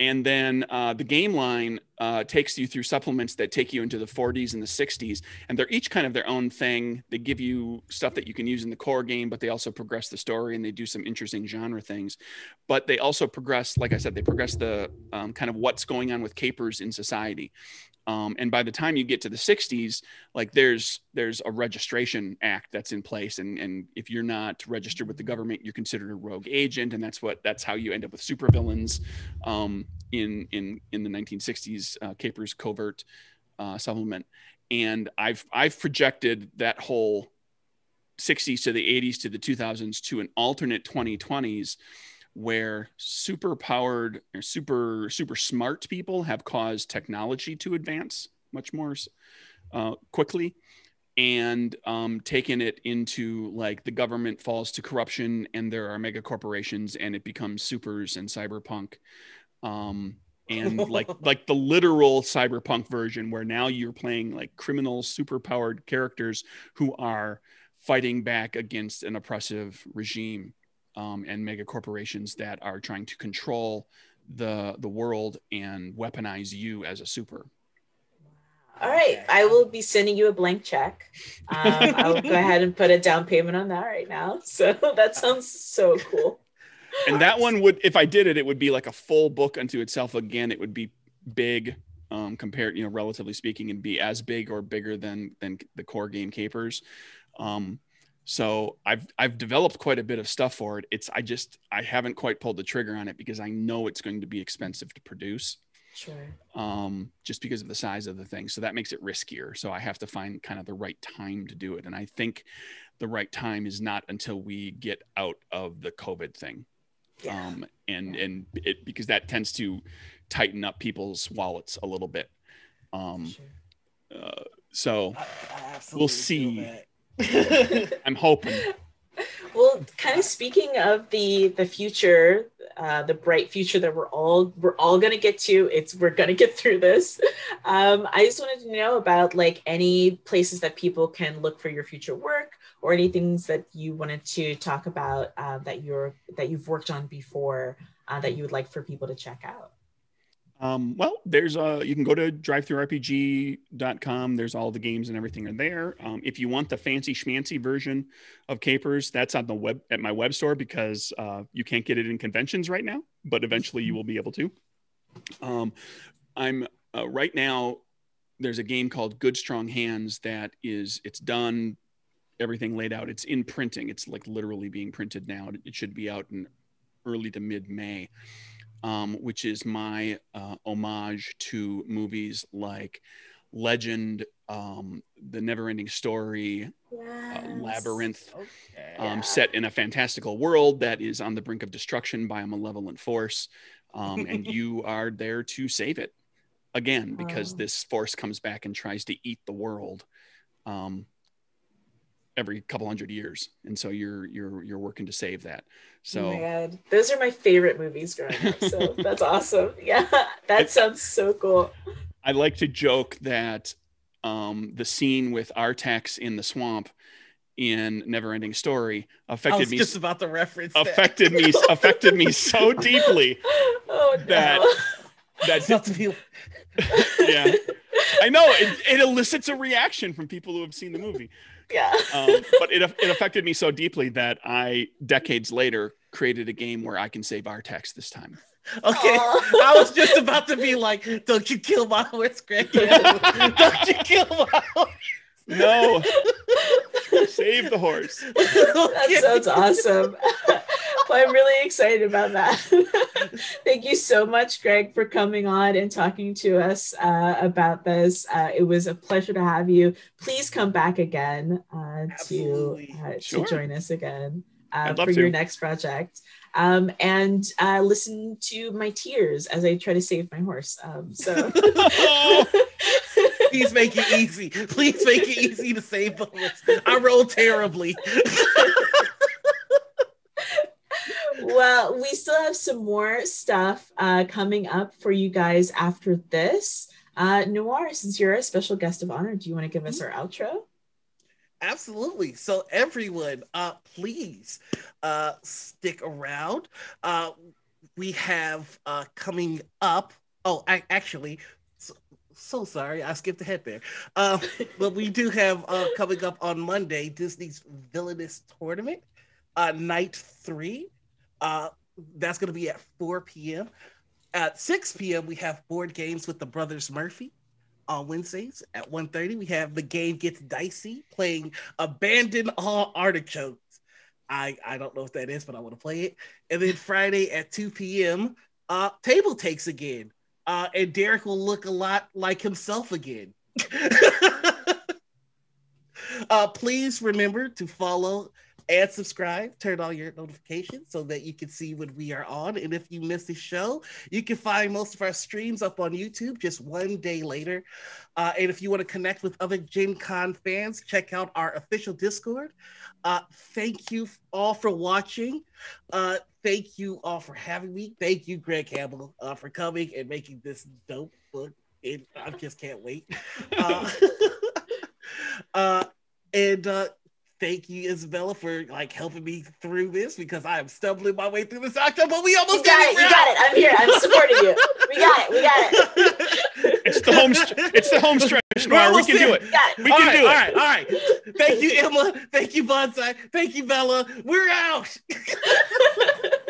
S5: and then uh, the game line uh, takes you through supplements that take you into the 40s and the 60s, and they're each kind of their own thing. They give you stuff that you can use in the core game, but they also progress the story and they do some interesting genre things. But they also progress, like I said, they progress the um, kind of what's going on with capers in society. Um, and by the time you get to the 60s, like there's there's a registration act that's in place, and and if you're not registered with the government, you're considered a rogue agent, and that's what that's how you end up with supervillains um, in in in the 1960s uh, Capers covert uh, supplement. And I've I've projected that whole 60s to the 80s to the 2000s to an alternate 2020s where super powered or super super smart people have caused technology to advance much more uh, quickly and um, taken it into like the government falls to corruption and there are mega corporations and it becomes supers and cyberpunk. Um, and like like the literal cyberpunk version where now you're playing like criminal super powered characters who are fighting back against an oppressive regime um, and mega corporations that are trying to control the the world and weaponize you as a super.
S4: All right, I will be sending you a blank check. Um, I will go ahead and put a down payment on that right now. So that sounds so cool.
S5: And that one would, if I did it, it would be like a full book unto itself. Again, it would be big um, compared, you know, relatively speaking, and be as big or bigger than than the core game capers. Um, so I've I've developed quite a bit of stuff for it. It's I just I haven't quite pulled the trigger on it because I know it's going to be expensive to produce.
S4: Sure.
S5: um, just because of the size of the thing. So that makes it riskier. So I have to find kind of the right time to do it. And I think the right time is not until we get out of the COVID thing.
S4: Yeah.
S5: Um, and
S4: Yeah.
S5: and it because that tends to tighten up people's wallets a little bit. Um,
S4: Sure.
S5: uh, so
S2: I, I
S5: We'll see. I'm hoping.
S4: well, kind of speaking of the the future, uh, the bright future that we're all we're all gonna get to. It's we're gonna get through this. Um, I just wanted to know about like any places that people can look for your future work or any things that you wanted to talk about uh, that you're that you've worked on before uh, that you would like for people to check out.
S5: Um, well, there's a you can go to drivethrurpg.com. There's all the games and everything are there. Um, if you want the fancy schmancy version of Capers, that's on the web at my web store because uh, you can't get it in conventions right now, but eventually you will be able to. Um, I'm uh, right now. There's a game called Good Strong Hands that is it's done, everything laid out. It's in printing. It's like literally being printed now. It should be out in early to mid May um, which is my uh, homage to movies like Legend, um, The Neverending Story, uh, Labyrinth,
S2: Okay.
S5: um,
S4: Yeah.
S5: set in a fantastical world that is on the brink of destruction by a malevolent force. Um, and you are there to save it again because
S4: Wow.
S5: this force comes back and tries to eat the world. Um, every couple hundred years and so you're you're you're working to save that so
S4: oh my god, those are my favorite movies growing up. So that's awesome. Yeah, that
S5: It-
S4: sounds so cool.
S5: I like to joke that um, the scene with Artax in the swamp in Neverending Story
S2: I
S5: affected
S2: was
S5: me
S2: just about the reference
S5: affected me affected me so deeply
S4: Oh no.
S5: that- that
S2: It's about to be
S5: yeah I know it, it elicits a reaction from people who have seen the movie
S4: yeah.
S5: um, but it, it affected me so deeply that I decades later created a game where I can save Artax this time
S2: okay.
S4: Aw.
S2: I was just about to be like, "Don't you kill my horse, Greg? Don't you kill my horse?"
S5: no save the horse
S4: That sounds awesome. Well, I'm really excited about that. Thank you so much, Greg, for coming on and talking to us uh, about this. Uh, it was a pleasure to have you. Please come back again uh, to uh,
S5: Sure.
S4: to join us again uh, for your next project. um, and uh, listen to my tears as I try to save my horse. Um, so.
S2: Please make it easy. Please make it easy to save the horse. I roll terribly.
S4: well, we still have some more stuff uh, coming up for you guys after this. Uh, Noir, since you're a special guest of honor, do you want to give us our outro?
S2: Absolutely. So everyone, uh, please uh, stick around. Uh, we have uh, coming up. Oh, I, actually, so, so, sorry, I skipped ahead there. Uh, but we do have uh, coming up on Monday Disney's Villainous Tournament, uh, night three. Uh, that's going to be at 4 p.m. At 6 p.m., we have board games with the Brothers Murphy on Wednesdays at 1.30. We have The Game Gets Dicey playing Abandon All Artichokes. I, I don't know what that is, but I want to play it. And then Friday at 2 p.m., uh, Table Takes again. Uh, and Derek will look a lot like himself again. uh, please remember to follow and subscribe, turn on your notifications so that you can see when we are on. And if you miss the show, you can find most of our streams up on YouTube just one day later. Uh, and if you want to connect with other Gen Con fans, check out our official Discord. Uh, thank you all for watching. Uh, thank you all for having me. Thank you, Greg Campbell, uh, for coming and making this dope book. It, I just can't wait. Uh, uh, and uh, thank you, Isabella, for like helping me through this because I am stumbling my way through this octo, but we almost
S4: you got, it. it. You got it. I'm here. I'm supporting you. We got it. We got
S5: it. it's the home. It's the home stretch. Noir. We can do it. We, we can
S2: right,
S5: do it.
S2: All right. All right. Thank you, Emma. Thank you, Banzai. Thank you, Bella. We're out.